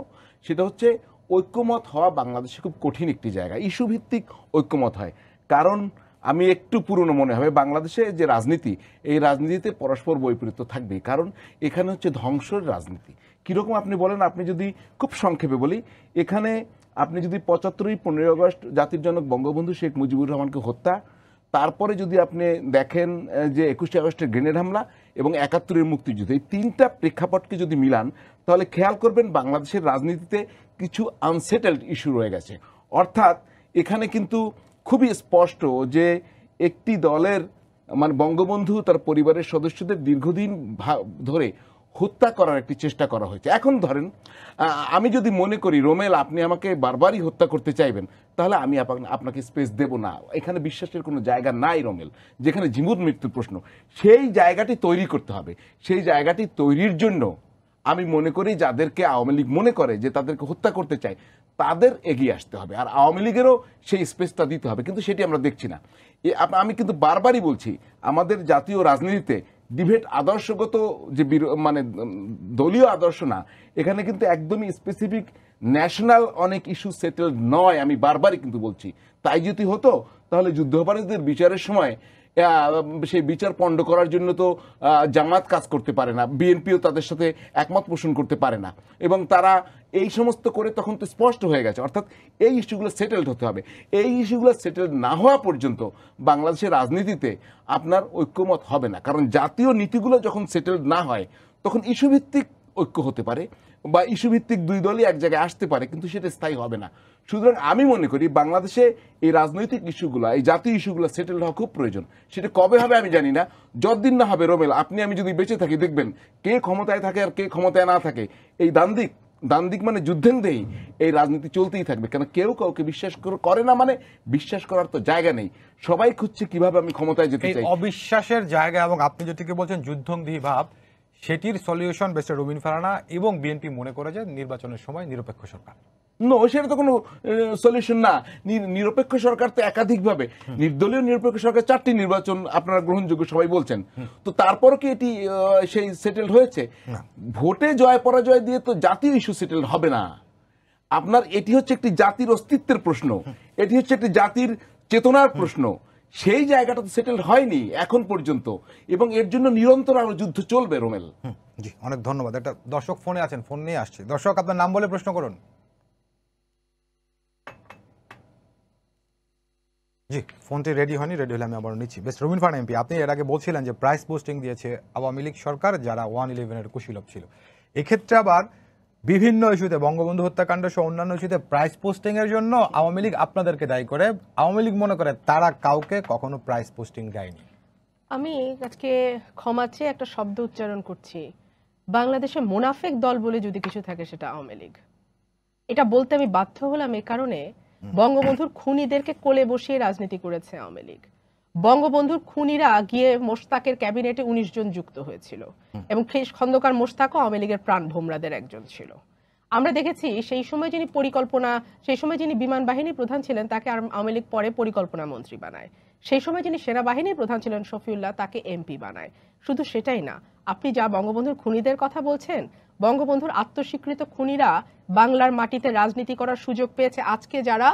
D: সেটা হচ্ছে ঐক্যমত হওয়া বাংলাদেশে খুব কঠিন একটি জায়গা। ইস্যু ভিত্তিক ঐক্যমত হয়। কারণ আমি একটু পুরনো মনে হবে, বাংলাদেশে যে রাজনীতি, এই রাজনীতিতে পরস্পর বৈপরীত্য থাকবে কারণ এখানে হচ্ছে ধ্বংসের রাজনীতি। কীরকম আপনি বলেন, আপনি যদি খুব সংক্ষেপে বলি, এখানে আপনি যদি পঁচাত্তরই পনেরোই আগস্ট জাতির জনক বঙ্গবন্ধু শেখ মুজিবুর রহমানকে হত্যা তারপরে যদি আপনি দেখেন যে একুশে আগস্টের গ্রেনেড হামলা এবং একাত্তরের মুক্তিযুদ্ধ, এই তিনটা প্রেক্ষাপটকে যদি মিলান, তাহলে খেয়াল করবেন বাংলাদেশের রাজনীতিতে কিছু আনসেটেলড ইস্যু রয়ে গেছে। অর্থাৎ এখানে কিন্তু খুবই স্পষ্ট যে একটি দলের মানে বঙ্গবন্ধু তার পরিবারের সদস্যদের দীর্ঘদিন ধরে হত্যা করার একটি চেষ্টা করা হয়েছে। এখন ধরেন আমি যদি মনে করি, রোমেল, আপনি আমাকে বারবারই হত্যা করতে চাইবেন, তাহলে আমি আপনাকে স্পেস দেব না। এখানে বিশ্বাসের কোনো জায়গা নাই রোমেল, যেখানে জীবন মৃত্যুর প্রশ্ন। সেই জায়গাটি তৈরি করতে হবে। সেই জায়গাটি তৈরির জন্য আমি মনে করি, যাদেরকে আওয়ামী লীগ মনে করে যে তাদেরকে হত্যা করতে চায়, তাদের এগিয়ে আসতে হবে। আর আওয়ামী লীগেরও সেই স্পেসটা দিতে হবে, কিন্তু সেটি আমরা দেখছি না। আমি কিন্তু বারবারই বলছি, আমাদের জাতীয় রাজনীতিতে ডিবেট আদর্শগত যে মানে দলীয় আদর্শ না, এখানে কিন্তু একদমই স্পেসিফিক ন্যাশনাল অনেক ইস্যু সেটেল নয়, আমি বারবারই কিন্তু বলছি। তাই যদি হতো, তাহলে যুদ্ধাপরাধীদের বিচারের সময় সেই বিচার পণ্ড করার জন্য তো জামাত কাজ করতে পারে না। বিএনপিও তাদের সাথে একমত পোষণ করতে পারে না। এবং তারা এই সমস্ত করে তখন তো স্পষ্ট হয়ে গেছে। অর্থাৎ এই ইস্যুগুলো সেটেলড হতে হবে। এই ইস্যুগুলো সেটেলড না হওয়া পর্যন্ত বাংলাদেশের রাজনীতিতে আপনার ঐক্যমত হবে না। কারণ জাতীয় নীতিগুলো যখন সেটেলড না হয়, তখন ইস্যুভিত্তিক ঐক্য হতে পারে বা ইস্যুভিত্তিক দুই দলই এক জায়গায় আসতে পারে, কিন্তু সেটা স্থায়ী হবে না। সুতরাং আমি মনে করি বাংলাদেশে এই রাজনৈতিক ইস্যুগুলো এই জাতীয় ইস্যুগুলো সেটেল হওয়া খুব প্রয়োজন। সেটা কবে হবে আমি জানি না। যতদিন না হবে রোমেল আপনি আমি যদি বেঁচে থাকি দেখবেন কে ক্ষমতায় থাকে আর কে ক্ষমতায় না থাকে। এই দান্দিক দান্দিক মানে যুদ্ধেন্দেই এই রাজনীতি চলতেই থাকবে। কেন কেউ কাউকে বিশ্বাস করে না মানে বিশ্বাস করার তো জায়গা নেই। সবাই খুঁজছে কীভাবে আমি ক্ষমতায় যেতে চাই।
B: অবিশ্বাসের জায়গা এবং আপনি যেটিকে বলছেন যুদ্ধংদেহী ভাব সেটির সলিউশন বেস্ট রুমিন ফারানা এবং বিএনপি মনে করে যে নির্বাচনের সময় নিরপেক্ষ সরকার।
D: নো সেটা তো কোনো সলিউশন না। নি- নিরপেক্ষ সরকার তো একাধিকভাবে। নির্দলীয় নিরপেক্ষ সরকার চারটি নির্বাচন আপনারা গ্রহণযোগ্য সবাই বলছেন। তো তারপর কি এটি সেই সেটেল হয়েছে? ভোটে জয় পরাজয় দিয়ে তো জাতীয় ইস্যু সেটেল হবে না। আপনার এটি হচ্ছে একটি জাতির অস্তিত্বের প্রশ্ন। এটি হচ্ছে একটি জাতির চেতনার প্রশ্ন। সেই জায়গাটা তো সেটেল হয়নি এখন পর্যন্ত। এবং এর জন্য নিরন্তর আরও যুদ্ধ চলবে রোমেল।
B: জি অনেক ধন্যবাদ। একটা দর্শক ফোনে আছেন ফোন নিয়ে আসছে। দর্শক আপনার নাম বলে প্রশ্ন করুন। জি, ফোনটি রেডি হয়নি রেডি হলে আমি আবার নিচ্ছি। বেশ, রবিন ফান এমপি আপনি এর আগে বলছিলেন যে প্রাইস পোস্টিং দিয়েছে আওয়ামী লীগ সরকার, যারা ওয়ান ইলেভেনের কুশীলভ ছিল। এক্ষেত্রে আবার বিভিন্ন ইস্যুতে, বঙ্গবন্ধু হত্যাকাণ্ড সহ অন্যান্য ইস্যুতে প্রাইস পোস্টিং এর জন্য আওয়ামী লীগ আপনাদেরকে দায়ী করে। আওয়ামী লীগ মনে করে তারা কাউকে কখনো প্রাইস পোস্টিং দেয়নি।
A: আমি আজকে ক্ষমা চেয়ে একটা শব্দ উচ্চারণ করছি। বাংলাদেশে মোনাফেক দল বলে যদি কিছু থাকে সেটা আওয়ামী লীগ। এটা বলতে আমি বাধ্য হলাম এ কারণে বঙ্গবন্ধুর খুনিদেরকে কোলে বসিয়ে রাজনীতি করেছে আওয়ামী লীগ। বঙ্গবন্ধুর খুনিরা গিয়ে মোশতাকের ক্যাবিনেটে উনিশ জন যুক্ত হয়েছিল এবং খ্রিস খন্দকার মোশতাকও আওয়ামী লীগের প্রাণ ভোমরাদের একজন ছিল। আমরা দেখেছি সেই সময় যিনি পরিকল্পনা সেই সময় যিনি বিমান বাহিনী প্রধান ছিলেন তাকে আওয়ামী লীগ পরে পরিকল্পনা মন্ত্রী বানায়। সেই সময় যিনি সেনাবাহিনীর প্রধান ছিলেন শফিউল্লাহ তাকে এমপি বানায়। শুধু সেটাই না আপনি যা বঙ্গবন্ধুর খুনিদের কথা বলছেন বঙ্গবন্ধুর আত্মস্বীকৃত খুনিরা বাংলার মাটিতে রাজনীতি করার সুযোগ পেয়েছে। আজকে যারা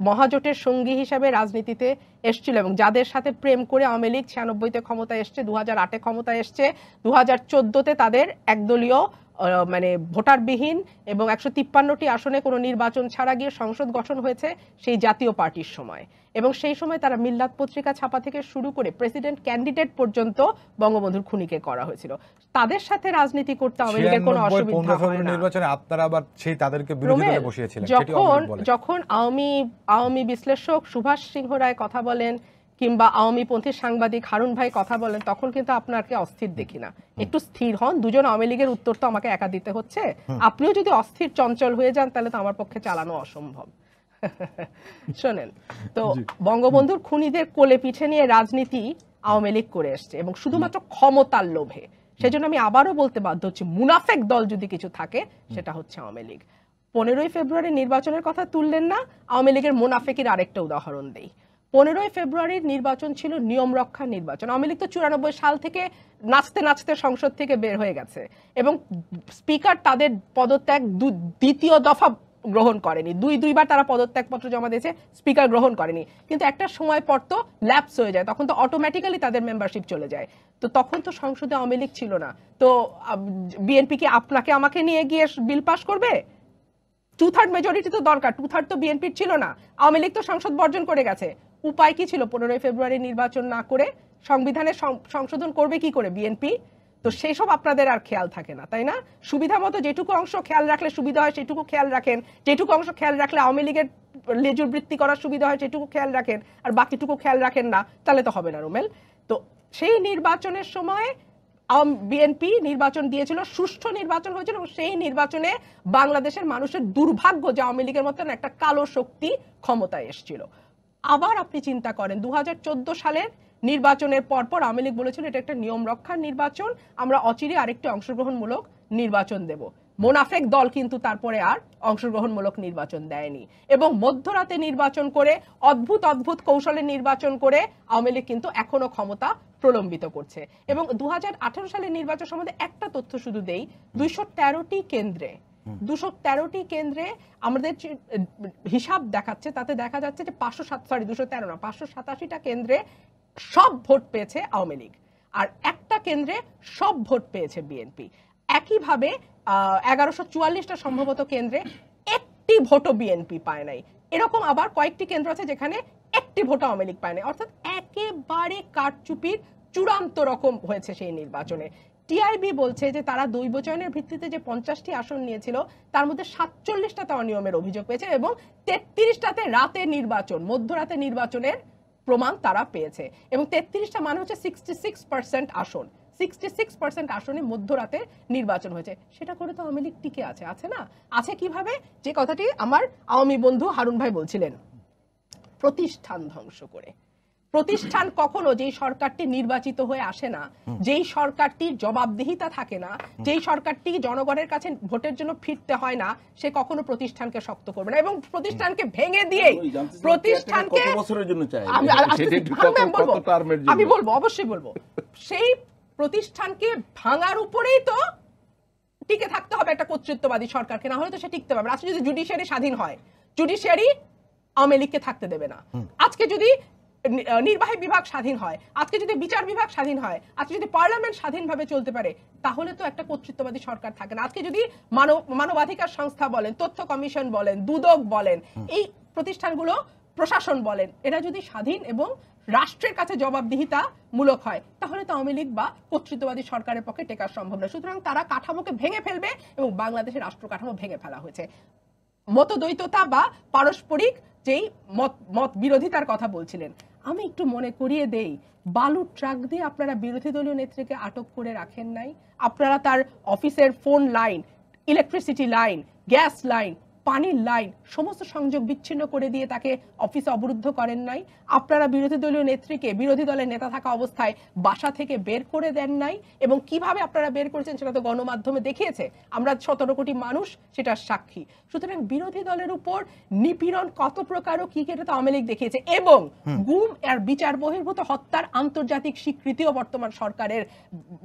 A: মহাজোটের সঙ্গী হিসাবে রাজনীতিতে এসছিল এবং যাদের সাথে প্রেম করে আওয়ামী লীগ ছিয়ানব্বইতে ক্ষমতা এসছে, দু হাজার আটে ক্ষমতা এসছে, দু হাজার চোদ্দোতে তাদের একদলীয় মানে ভোটারবিহীন এবং একশো তিপ্পান্নটি আসনে কোনো নির্বাচন ছাড়া গিয়ে সংসদ গঠন হয়েছে সেই জাতীয় পার্টির সময়। এবং সেই সময় তারা মিল্লাত পত্রিকা ছাপা থেকে শুরু করে প্রেসিডেন্ট ক্যান্ডিডেট পর্যন্ত বঙ্গবন্ধুর খুনিকে করা হয়েছিল। তাদের সাথে রাজনীতি করতে আওয়ামী লীগের কোনো অসুবিধা হয় না।
B: নির্বাচনে আপনারা আবার সেই তাদেরকে বিরোধী দলে বসিয়েছিলেন
A: যখন যখন আওয়ামী আওয়ামী বিশ্লেষক সুভাষ সিংহ রায় কথা বলেন কিংবা আওয়ামী পন্থী সাংবাদিক হারুন ভাই কথা বলেন তখন কিন্তু আপনাকে অস্থির দেখি না। একটু স্থির হন দুজন আওয়ামী লীগের উত্তর তো আমাকে একা দিতে হচ্ছে। আপনিও যদি অস্থির চঞ্চল হয়ে যান তাহলে তো আমার পক্ষে চালানো অসম্ভব। শোনেন তো বঙ্গবন্ধুর খুনিদের কোলে পিঠে নিয়ে রাজনীতি আওয়ামী লীগ করে এসছে এবং শুধুমাত্র ক্ষমতার লোভে। সেজন্য আমি আবারও বলতে বাধ্য হচ্ছি মুনাফেক দল যদি কিছু থাকে সেটা হচ্ছে আওয়ামী লীগ। পনেরোই ফেব্রুয়ারি নির্বাচনের কথা তুললেন না আওয়ামী লীগের মুনাফেকের আরেকটা উদাহরণ দেই। পনেরোই ফেব্রুয়ারির নির্বাচন ছিল নিয়ম রক্ষা নির্বাচন। আওয়ামী লীগ তো চুরানব্বই সাল থেকে নাচতে নাচতে সংসদ থেকে বের হয়ে গেছে এবং স্পিকার তাদের পদত্যাগ দ্বিতীয় দফা গ্রহণ করেনি। দুই, দুইবার তারা পদত্যাগপত্র জমা দিয়েছে, স্পিকার গ্রহণ করেনি। কিন্তু একটা সময় পর তো ল্যাপস হয়ে যায়, তখন তো অটোমেটিক্যালি তাদের মেম্বারশিপ চলে যায়। তো তখন তো সংসদে আওয়ামী লীগ ছিল না। তো বিএনপি কি আপনাকে আমাকে নিয়ে গিয়ে বিল পাস করবে? টু থার্ড মেজরিটি তো দরকার টু থার্ড তো বিএনপির ছিল না। আওয়ামী লীগ তো সংসদ বর্জন করে গেছে। উপায় কি ছিল পনেরোই ফেব্রুয়ারি নির্বাচন না করে? সংবিধানে সংশোধন করবে কি করে বিএনপি তো সেই সব আপনাদের আর খেয়াল থাকে না, তাই না? সুবিধা মতো যেটুকু অংশ খেয়াল রাখলে সুবিধা হয়, সেটুকু খেয়াল রাখেন। যেটুকু অংশ খেয়াল রাখলে আওয়ামী লীগের লেজুর বৃত্তি করার সুবিধা হয়, সেটুকু খেয়াল রাখেন। আর বাকিটুকু খেয়াল রাখেন না, তাহলে তো হবে না, রুমেল। তো সেই নির্বাচনের সময় বিএনপি নির্বাচন দিয়েছিল, সুষ্ঠু নির্বাচন হয়েছিল এবং সেই নির্বাচনে বাংলাদেশের মানুষের দুর্ভাগ্য যে আওয়ামী লীগের মতন একটা কালো শক্তি ক্ষমতায় এসেছিল। আবার আপনি চিন্তা করেন, দুহাজার চোদ্দ সালের নির্বাচনের পরপর আওয়ামী লীগ বলেছিল এটা একটা নিয়ম রক্ষার নির্বাচন, আমরা অচিরে আরেকটি অংশগ্রহণমূলক নির্বাচন দেব। মোনাফেক দল কিন্তু তারপরে আর অংশগ্রহণমূলক নির্বাচন দেয়নি। এবং মধ্যরাতে নির্বাচন করে, অদ্ভুত অদ্ভুত কৌশলে নির্বাচন করে আওয়ামী লীগ কিন্তু এখনও ক্ষমতা প্রলম্বিত করছে। এবং দু হাজার আঠারো সালের নির্বাচন সম্বন্ধে একটা তথ্য শুধু দেই, দুইশো কেন্দ্রে দুশো তেরোটি কেন্দ্রে আমাদের হিসাব দেখাচ্ছে, তাতে দেখা যাচ্ছে যে পাঁচশো সাত সরি দুশো তেরো না, পাঁচশো সাতাশিটা কেন্দ্রে সব ভোট পেয়েছে আওয়ামী লীগ। আর একটা কেন্দ্রে সব ভোট পেয়েছে বিএনপি। একইভাবে এগারোশো চুয়াল্লিশটা সম্ভবত কেন্দ্রে একটি ভোটও বিএনপি পায় নাই। এরকম আবার কয়েকটি কেন্দ্র আছে যেখানে একটি ভোট আওয়ামী লীগ পায় নাই। অর্থাৎ একেবারে কারচুপির চূড়ান্ত রকম হয়েছে সেই নির্বাচনে। টিআইবি বলছে যে তারা দৈব চয়নের ভিত্তিতে যে পঞ্চাশটি আসন নিয়েছিল, তার মধ্যে সাতচল্লিশটাতে অনিয়মের অভিযোগ পেয়েছে এবং তেত্রিশটাতে রাতে নির্বাচন, মধ্যরাতে নির্বাচনের প্রমাণ তারা পেয়েছে। এবং তেত্রিশটা মানে হচ্ছে সিক্সটি সিক্স পার্সেন্ট আসন। সিক্সটি সিক্স পার্সেন্ট আসনে মধ্যরাতে নির্বাচন হয়েছে। সেটা করে তো আওয়ামী লীগ টিকে আছে। আছে না? আছে কীভাবে? যে কথাটি আমার আওয়ামী বন্ধু হারুন ভাই বলছিলেন। প্রতিষ্ঠান ধ্বংস করে। প্রতিষ্ঠান কখনো যেই সরকারটি নির্বাচিত হয়ে আসে না যেই সরকারটির জবাবদিহিতা থাকে না যেই সরকারটি জনগণের কাছে ভোটের জন্য ফিরতে হয় না সে কখনো প্রতিষ্ঠানকে শক্ত করবে না এবং প্রতিষ্ঠানকে ভেঙে দিয়ে প্রতিষ্ঠানকে
D: চাই
A: আমি বলব। অবশ্যই বলব। সেই প্রতিষ্ঠানকে ভাঙার উপরেই তো টিকে থাকতে হবে একটা কর্তৃত্ববাদী সরকারকে না হলে তো সে টিকতে পারবে আজকে যদি জুডিশিয়ারি স্বাধীন হয় জুডিশিয়ারি আওয়ামী লীগকে থাকতে দেবে না। আজকে যদি নির্বাহী বিভাগ স্বাধীন হয়। আজকে যদি বিচার বিভাগ স্বাধীন হয় আজকে যদি পার্লামেন্ট স্বাধীনভাবে চলতে পারে তাহলে তো একটা কর্তৃত্ববাদী সরকার থাকে না। আজকে যদি মানব মানবাধিকার সংস্থা বলেন তথ্য কমিশন বলেন দুদক বলেন এই প্রতিষ্ঠানগুলো প্রশাসন বলেন এরা যদি স্বাধীন এবং রাষ্ট্রের কাছে জবাবদিহিতা মূলক হয় তাহলে তো আওয়ামী লীগ বা কর্তৃত্ববাদী সরকারের পক্ষে টেকা সম্ভব নয়। সুতরাং তারা কাঠামোকে ভেঙে ফেলবে এবং বাংলাদেশের রাষ্ট্র কাঠামো ভেঙে ফেলা হয়েছে। মতদ্বৈততা বা পারস্পরিক যেই মত মত বিরোধিতার কথা বলছিলেন। আমি একটু মনে করিয়ে দেই, বালুর ট্রাক দিয়ে আপনারা বিরোধী দলীয় নেত্রীকে আটক করে রাখেন নাই। আপনারা তার অফিসের phone line electricity line gas line পানির লাইন সমস্ত সংযোগ বিচ্ছিন্ন করে দিয়ে তাকে অফিসে অবরুদ্ধ করেন নাই। আপনারা বিরোধী দলীয় নেত্রীকে বিরোধী দলের নেতা থাকা অবস্থায় বাসা থেকে বের করে দেন নাই এবং কীভাবে আপনারা বের করেছেন সেটা তো গণমাধ্যমে দেখিয়েছে। আমরা সতেরো কোটি মানুষ সেটার সাক্ষী। সুতরাং বিরোধী দলের উপর নিপীড়ন কত প্রকার ও কি এটা তো আওয়ামী লীগ দেখিয়েছে। এবং গুম আর বিচার বহির্ভূত হত্যার আন্তর্জাতিক স্বীকৃতিও বর্তমান সরকারের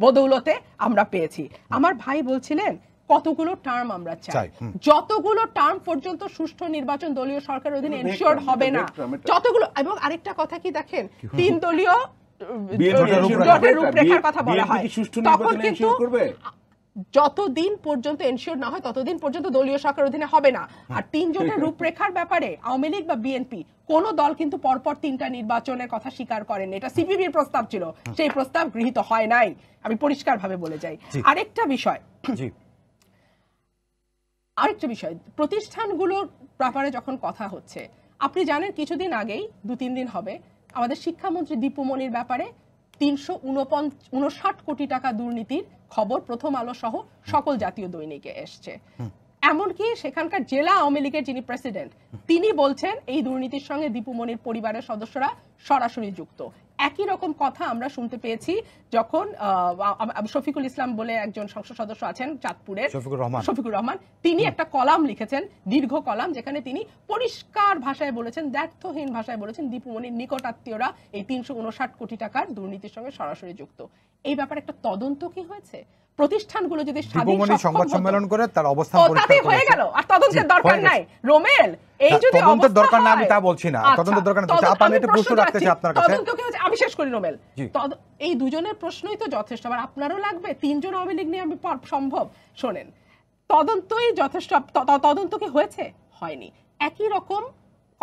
A: বদৌলতে আমরা পেয়েছি। আমার ভাই বলছিলেন কতগুলো টার্ম আমরা
B: চাই,
A: যতগুলো টার্ম পর্যন্ত সুষ্ঠু নির্বাচন দলীয় সরকারের অধীনে এনশিওর হবে না। যতগুলো এবং আরেকটা কথা কি দেখেন? তিন দলীয়? রূপরেখার কথা বলা হয়। তখন কিন্তু যতদিন পর্যন্ত এনশিওর না হয় ততদিন পর্যন্ত দলীয় সরকার অধীনে হবে না। আর তিন জোটের রূপরেখার ব্যাপারে আওয়ামী লীগ বা বিএনপি কোন দল কিন্তু পরপর তিনটা নির্বাচনের কথা স্বীকার করেনি এটা সিপিবির প্রস্তাব ছিল। সেই প্রস্তাব গৃহীত হয় নাই। আমি পরিষ্কারভাবে বলে যাই। আরেকটা বিষয়।
B: জি।
A: আরেকটা বিষয় প্রতিষ্ঠানগুলোর ব্যাপারে যখন কথা হচ্ছে আপনি জানেন কিছুদিন আগেই দু তিন দিন হবে আমাদের শিক্ষামন্ত্রী দীপুমণির ব্যাপারে তিনশো উনষাট কোটি টাকা দুর্নীতির খবর প্রথম আলো সহ সকল জাতীয় দৈনিকে এসছে। এমনকি সেখানকার জেলা আওয়ামী লীগের যিনি প্রেসিডেন্ট তিনি বলছেন এই দুর্নীতির সঙ্গে দীপুমণির পরিবারের সদস্যরা সরাসরি যুক্ত। একই রকম কথা আমরা শুনতে পেয়েছি যখন শফিকুল ইসলাম বলে একজন সংসদ সদস্য আছেন চাঁদপুরের
B: শফিকুর রহমান।
A: শফিকুর রহমান তিনি একটা কলাম লিখেছেন দীর্ঘ কলাম যেখানে তিনি পরিষ্কার ভাষায় বলেছেন দ্ব্যর্থহীন ভাষায় বলেছেন দীপুমণির নিকটাত্মীয়রা এই তিনশো উনষাট কোটি টাকার দুর্নীতির সঙ্গে সরাসরি যুক্ত এই ব্যাপারে একটা তদন্ত কি হয়েছে প্রতিষ্ঠানগুলো যদি স্বাধীন
B: সংবাদ সম্মেলন করে তার অবস্থান পরিষ্কার
A: হয়ে গেল। আর তদন্তের দরকার নাই। রোমেল এই
B: না,
A: যদি
B: তদন্তের দরকার নাই আমি তা বলছি না।
A: আচ্ছা,
B: তদন্তের দরকার।
A: তদন্ত-
B: আপা, আমি একটা
A: প্রশ্ন
B: রাখতে চাই আপনার কাছে।
A: তদন্ত কি আমি শেষ করি রোমেল। এই দুজনের প্রশ্নই তো যথেষ্ট। আবার আপনারও লাগবে। তিনজন আওয়ামী লীগ নিয়ে আমি সম্ভব। শোনেন তদন্তই যথেষ্ট। তদন্ত কি হয়েছে? হয়নি। একই রকম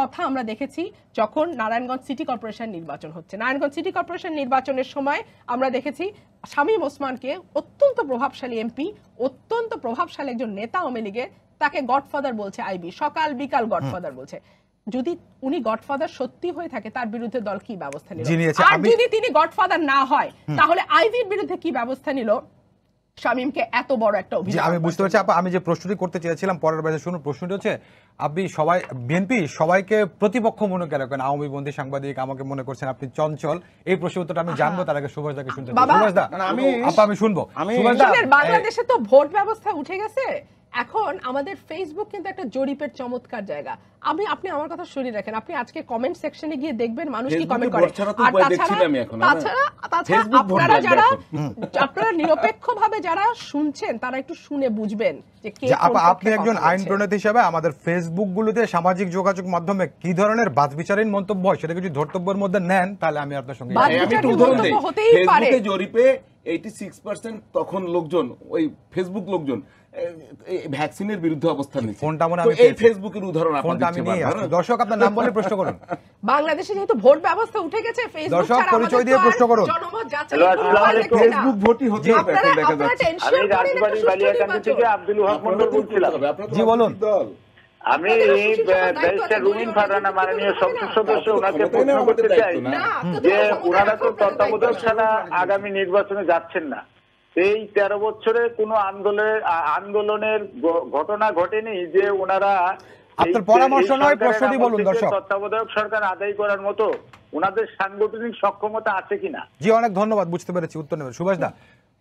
A: কথা আমরা দেখেছি যখন নারায়ণগঞ্জ সিটি কর্পোরেশন নির্বাচন হচ্ছে। নারায়ণগঞ্জ সিটি কর্পোরেশন নির্বাচনের সময় আমরা দেখেছি শামীম ওসমানকে অত্যন্ত প্রভাবশালী এমপি অত্যন্ত প্রভাবশালী একজন নেতা আওয়ামী লীগের তাকে গডফাদার বলছে আইবি সকাল বিকাল গডফাদার বলছে। যদি উনি গডফাদার সত্যি হয়ে থাকে তার বিরুদ্ধে দল কি ব্যবস্থা নিল? আর যদি তিনি গডফাদার না হয় তাহলে আইবির বিরুদ্ধে কি ব্যবস্থা নিল? শামীমকে এত বড় একটা অভিযোগ
B: আমি বুঝতে পারছি। আপা আমি যে প্রশ্নটি করতে চেয়েছিলাম পরের বাইরে শুনুন প্রশ্নটি হচ্ছে আপনি সবাই বিএনপি সবাইকে প্রতিপক্ষ মনে কেন রাখেন আওয়ামী বন্দী সাংবাদিক আমাকে মনে করছেন আপনি চঞ্চল। এই প্রশ্ন উত্তরটা আমি জানব তার আগে সুভাষ দাকে শুনতে চাই। সুভাষ দা
C: আমি-
B: আপা আমি শুনব।
C: আমি-
B: সুভাষ দা
A: বাংলাদেশে তো ভোট ব্যবস্থা উঠে গেছে। এখন আমাদের ফেসবুক কিন্তু একটা জরিপের চমৎকার জায়গা আমি আপনি আমার কথা শুনে রাখেন আপনি আজকে কমেন্ট সেকশনে গিয়ে দেখবেন মানুষ কি কমেন্ট করে আর তাছাড়া
D: ভোট
A: আপনারা যারা। আপনারা নিরপেক্ষভাবে যারা শুনছেন তারা একটু শুনে বুঝবেন যে কে
B: আপনি একজন আইন। প্রণেতা হিসেবে আমাদের ফেসবুক গুলোতে সামাজিক যোগাযোগ মাধ্যমে কি ধরনের বাদবিচারীন মন্তব্য হয় সেটা কিছু ধর্তব্যের মধ্যে নেন তাহলে আমি আপনার সঙ্গে
A: বাদ- বিচারহীন মন্তব্য হতেই পারে।
D: জরিপে এইটি সিক্স পার্সেন্ট তখন লোকজন ওই ফেসবুক লোকজন ভ্যাকসিনের বিরুদ্ধে অবস্থান নিচ্ছে
B: ফোনটা মনে আমি
D: এই ফেসবুকের উদাহরণ
B: ফোনটা আমি নিয়ে দর্শক আপনার নাম বলে প্রশ্ন করুন।
A: বাংলাদেশে যেহেতু ভোট ব্যবস্থা উঠে গেছে ফেসবুক
B: দর্শক,
A: ছাড়া
B: পরিচয় দিয়ে প্রশ্ন করুন।
A: জনমত যাচাই
E: হ্যালো, আসসালামু আলাইকুম।
D: ফেসবুক ভোটই হতে হবে
A: আপনারা
D: এখন দেখা যাচ্ছে
E: আমি রাজবাড়ি বালিয়াকান্দি থেকে আব্দুল হক মন্ডল বলছিলাম।
B: জি, বলুন।
E: আমি এই ব্যারিস্টার রুমিন
A: রাজনীতি
E: মাননীয় সংসদ সদস্য ওনাকে প্রশ্ন করতে চাই যে ওনারা তো তত্ত্বাবধায়ক ছাড়া আগামী নির্বাচনে যাচ্ছেন না। এই তেরো বছরে কোনো আন্দোলনের আন্দোলনের ঘটনা ঘটেনি যে ওনারা
B: আপনার পরামর্শ নয়, প্রশ্নটি বলুন, দর্শক।
E: তত্ত্বাবধায়ক সরকার আদায় করার মতো ওনাদের সাংগঠনিক সক্ষমতা আছে কিনা?
B: জি অনেক ধন্যবাদ বুঝতে পেরেছি উত্তর নেবেন। সুভাষ দা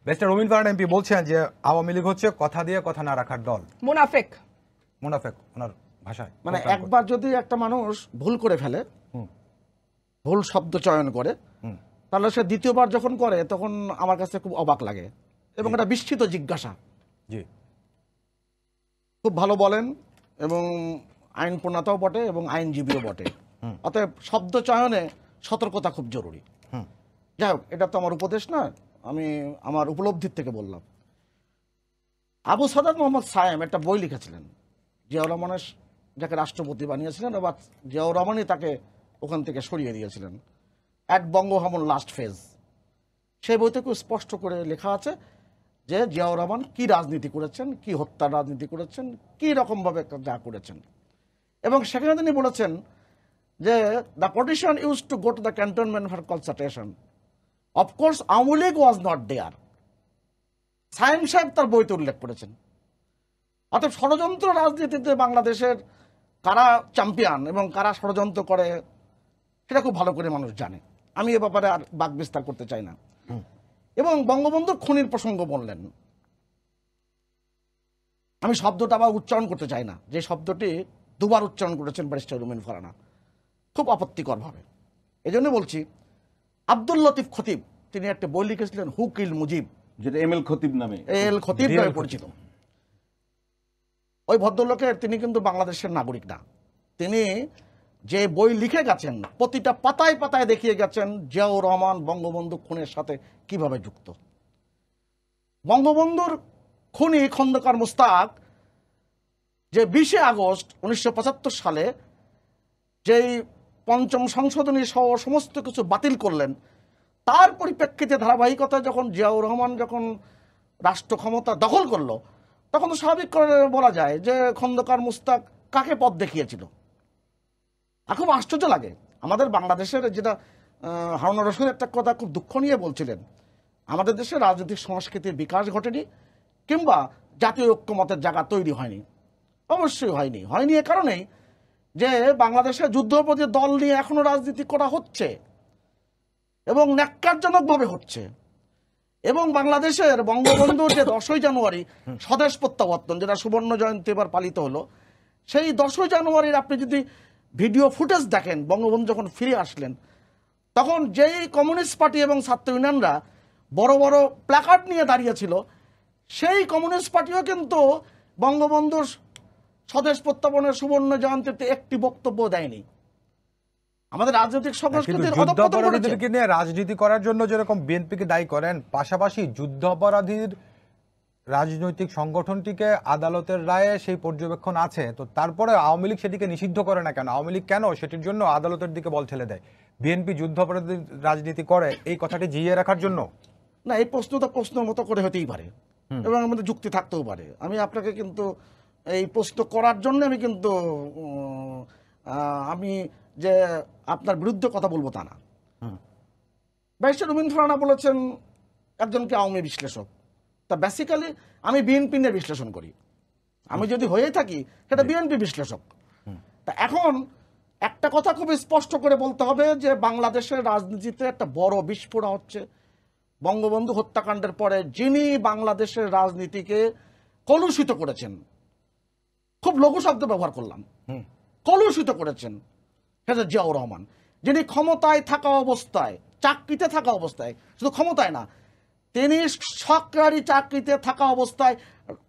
B: বেস্টার রবীন্দ্র ফারান এমপি বলছেন যে আওয়ামী লীগ হচ্ছে কথা দিয়ে কথা না রাখার দল।
A: মুনাফেক।
B: মুনাফেক ওনার ভাষায়
C: মানে একবার যদি একটা মানুষ ভুল করে ফেলে ভুল শব্দ চয়ন করে
B: হুম।
C: তাহলে সে দ্বিতীয়বার যখন করে তখন আমার কাছে খুব অবাক লাগে। এবং এটা বিস্তৃত জিজ্ঞাসা।
B: জি।
C: খুব ভালো বলেন এবং আইন প্রণাতাও বটে এবং আইনজীবীও বটে। অতএব শব্দ চয়নে সতর্কতা খুব জরুরি। যাই হোক এটা তো আমার উপদেশ না আমি আমার উপলব্ধির থেকে বললাম। আবু সাদাত মোহাম্মদ সায়েম একটা বই লিখেছিলেন জিয়াউর রহমানের যাকে রাষ্ট্রপতি বানিয়েছিলেন এবার জিয়াউর রহমানই তাকে ওখান থেকে সরিয়ে দিয়েছিলেন। অ্যাট বঙ্গভবন লাস্ট ফেজ সেই বইতে খুব স্পষ্ট করে লেখা আছে যে জিয়াউর রহমান কি রাজনীতি করেছেন, কি হত্যার রাজনীতি করেছেন, কি রকমভাবে যা করেছেন। এবং সেখানে তিনি বলেছেন যে the position use to go to the cantonment for consultation of course Awami League was not there Sayem Saheb তার বইতে উল্লেখ করেছেন। অর্থাৎ ষড়যন্ত্র রাজনীতিতে বাংলাদেশের কারা চ্যাম্পিয়ন এবং কারা ষড়যন্ত্র করে, সেটা খুব ভালো করে মানুষ জানে। আমি এ ব্যাপারে আর বাক বিস্তার করতে চাই না। এবং বঙ্গবন্ধুর খুনির প্রসঙ্গ বললেন। আমি শব্দটা আবার উচ্চারণ করতে চাই না। যে শব্দটি দুবার উচ্চারণ করেছেন ব্যারিস্টার রুমিন ফারানা খুব আপত্তিকরভাবে এই জন্য বলছি আব্দুল লতিফ খতিব তিনি একটা বই লিখেছিলেন হু কিল মুজিব।
D: যেটা এম এল খতিব নামে।
C: এল খতিব নামে পরিচিত। ওই ভদ্রলোকের তিনি কিন্তু বাংলাদেশের নাগরিক না। তিনি যে বই লিখে গেছেন, প্রতিটা পাতায় পাতায় দেখিয়ে গেছেন জিয়াউর রহমান বঙ্গবন্ধু খুনের সাথে কীভাবে যুক্ত। বঙ্গবন্ধুর খুনি খন্দকার মুস্তাক যে বিশে আগস্ট উনিশশো পঁচাত্তর সালে যেই পঞ্চম সংশোধনী সহ সমস্ত কিছু বাতিল করলেন, তার পরিপ্রেক্ষিতে ধারাবাহিকতা যখন জিয়াউর রহমান যখন রাষ্ট্র ক্ষমতা দখল করল, তখন স্বাভাবিক করে বলা যায় যে খন্দকার মুস্তাক কাকে পথ দেখিয়েছিল? আর খুব আশ্চর্য লাগে। আমাদের বাংলাদেশের যেটা হারুন রশিদ একটা কথা খুব দুঃখ নিয়ে বলছিলেন। আমাদের দেশে রাজনৈতিক সংস্কৃতির বিকাশ ঘটেনি, কিংবা জাতীয় ঐক্যমতের জায়গা তৈরি হয়নি। অবশ্যই হয়নি। হয়নি এ কারণেই যে বাংলাদেশে যুদ্ধপতি দল নিয়ে এখনও রাজনীতি করা হচ্ছে, এবং ন্যাক্কারজনকভাবে হচ্ছে। এবং বাংলাদেশের বঙ্গবন্ধুর যে দশই জানুয়ারি স্বদেশ প্রত্যাবর্তন, যেটা সুবর্ণ জয়ন্তী এবার পালিত হলো, সেই দশই জানুয়ারির আপনি যদি ভিডিও ফুটেজ দেখেন বঙ্গবন্ধু যখন ফিরে আসলেন তখন যেই কমিউনিস্ট পার্টি এবং ছাত্র ইউনিয়নরা বড় বড় প্ল্যাকার্ড নিয়ে দাঁড়িয়েছিল সেই কমিউনিস্ট পার্টিও কিন্তু বঙ্গবন্ধুর স্বদেশ প্রত্যাপনের সুবর্ণ জয়ন্তীতে একটি বক্তব্য দেয়নি। আমাদের রাজনৈতিক সংস্কৃতির
B: রাজনীতি করার জন্য যেরকম বিএনপিকে দায়ী করেন পাশাপাশি যুদ্ধ অপরাধীর রাজনৈতিক সংগঠনটিকে আদালতের রায়ে সেই পর্যবেক্ষণ আছে। তো তারপরে আওয়ামী লীগ সেটিকে নিষিদ্ধ করে না কেন? আওয়ামী লীগ কেন সেটির জন্য আদালতের দিকে বল ঠেলে দেয়? বিএনপি যুদ্ধ অপরাধীর রাজনীতি করে এই কথাটি জিইয়ে রাখার জন্য?
C: না এই প্রশ্ন তো প্রশ্ন মতো করে হতেই পারে। এবং আমাদের যুক্তি থাকতেও পারে। আমি আপনাকে কিন্তু এই প্রশ্ন করার জন্য আমি কিন্তু আমি যে আপনার বিরুদ্ধে কথা বলব তা না। ব্যারিস্টার রবীন্দ্র ফারানা বলেছেন একজনকে আওয়ামী বিশ্লেষক। তা বেসিক্যালি আমি বিএনপি নিয়ে বিশ্লেষণ করি। আমি যদি হয়ে থাকি সেটা বিএনপি বিশ্লেষক। তা এখন একটা কথা খুব স্পষ্ট করে বলতে হবে যে বাংলাদেশের রাজনীতিতে একটা বড় বিস্ফোরণ হচ্ছে। বঙ্গবন্ধু হত্যাকাণ্ডের পরে যিনি বাংলাদেশের রাজনীতিকে কলুষিত করেছেন খুব লঘু শব্দ ব্যবহার করলাম। কলুষিত করেছেন সেটা জিয়াউর রহমান। যিনি ক্ষমতায় থাকা অবস্থায় চাকরিতে থাকা অবস্থায় শুধু ক্ষমতায় না তিনি সরকারি চাকরিতে থাকা অবস্থায়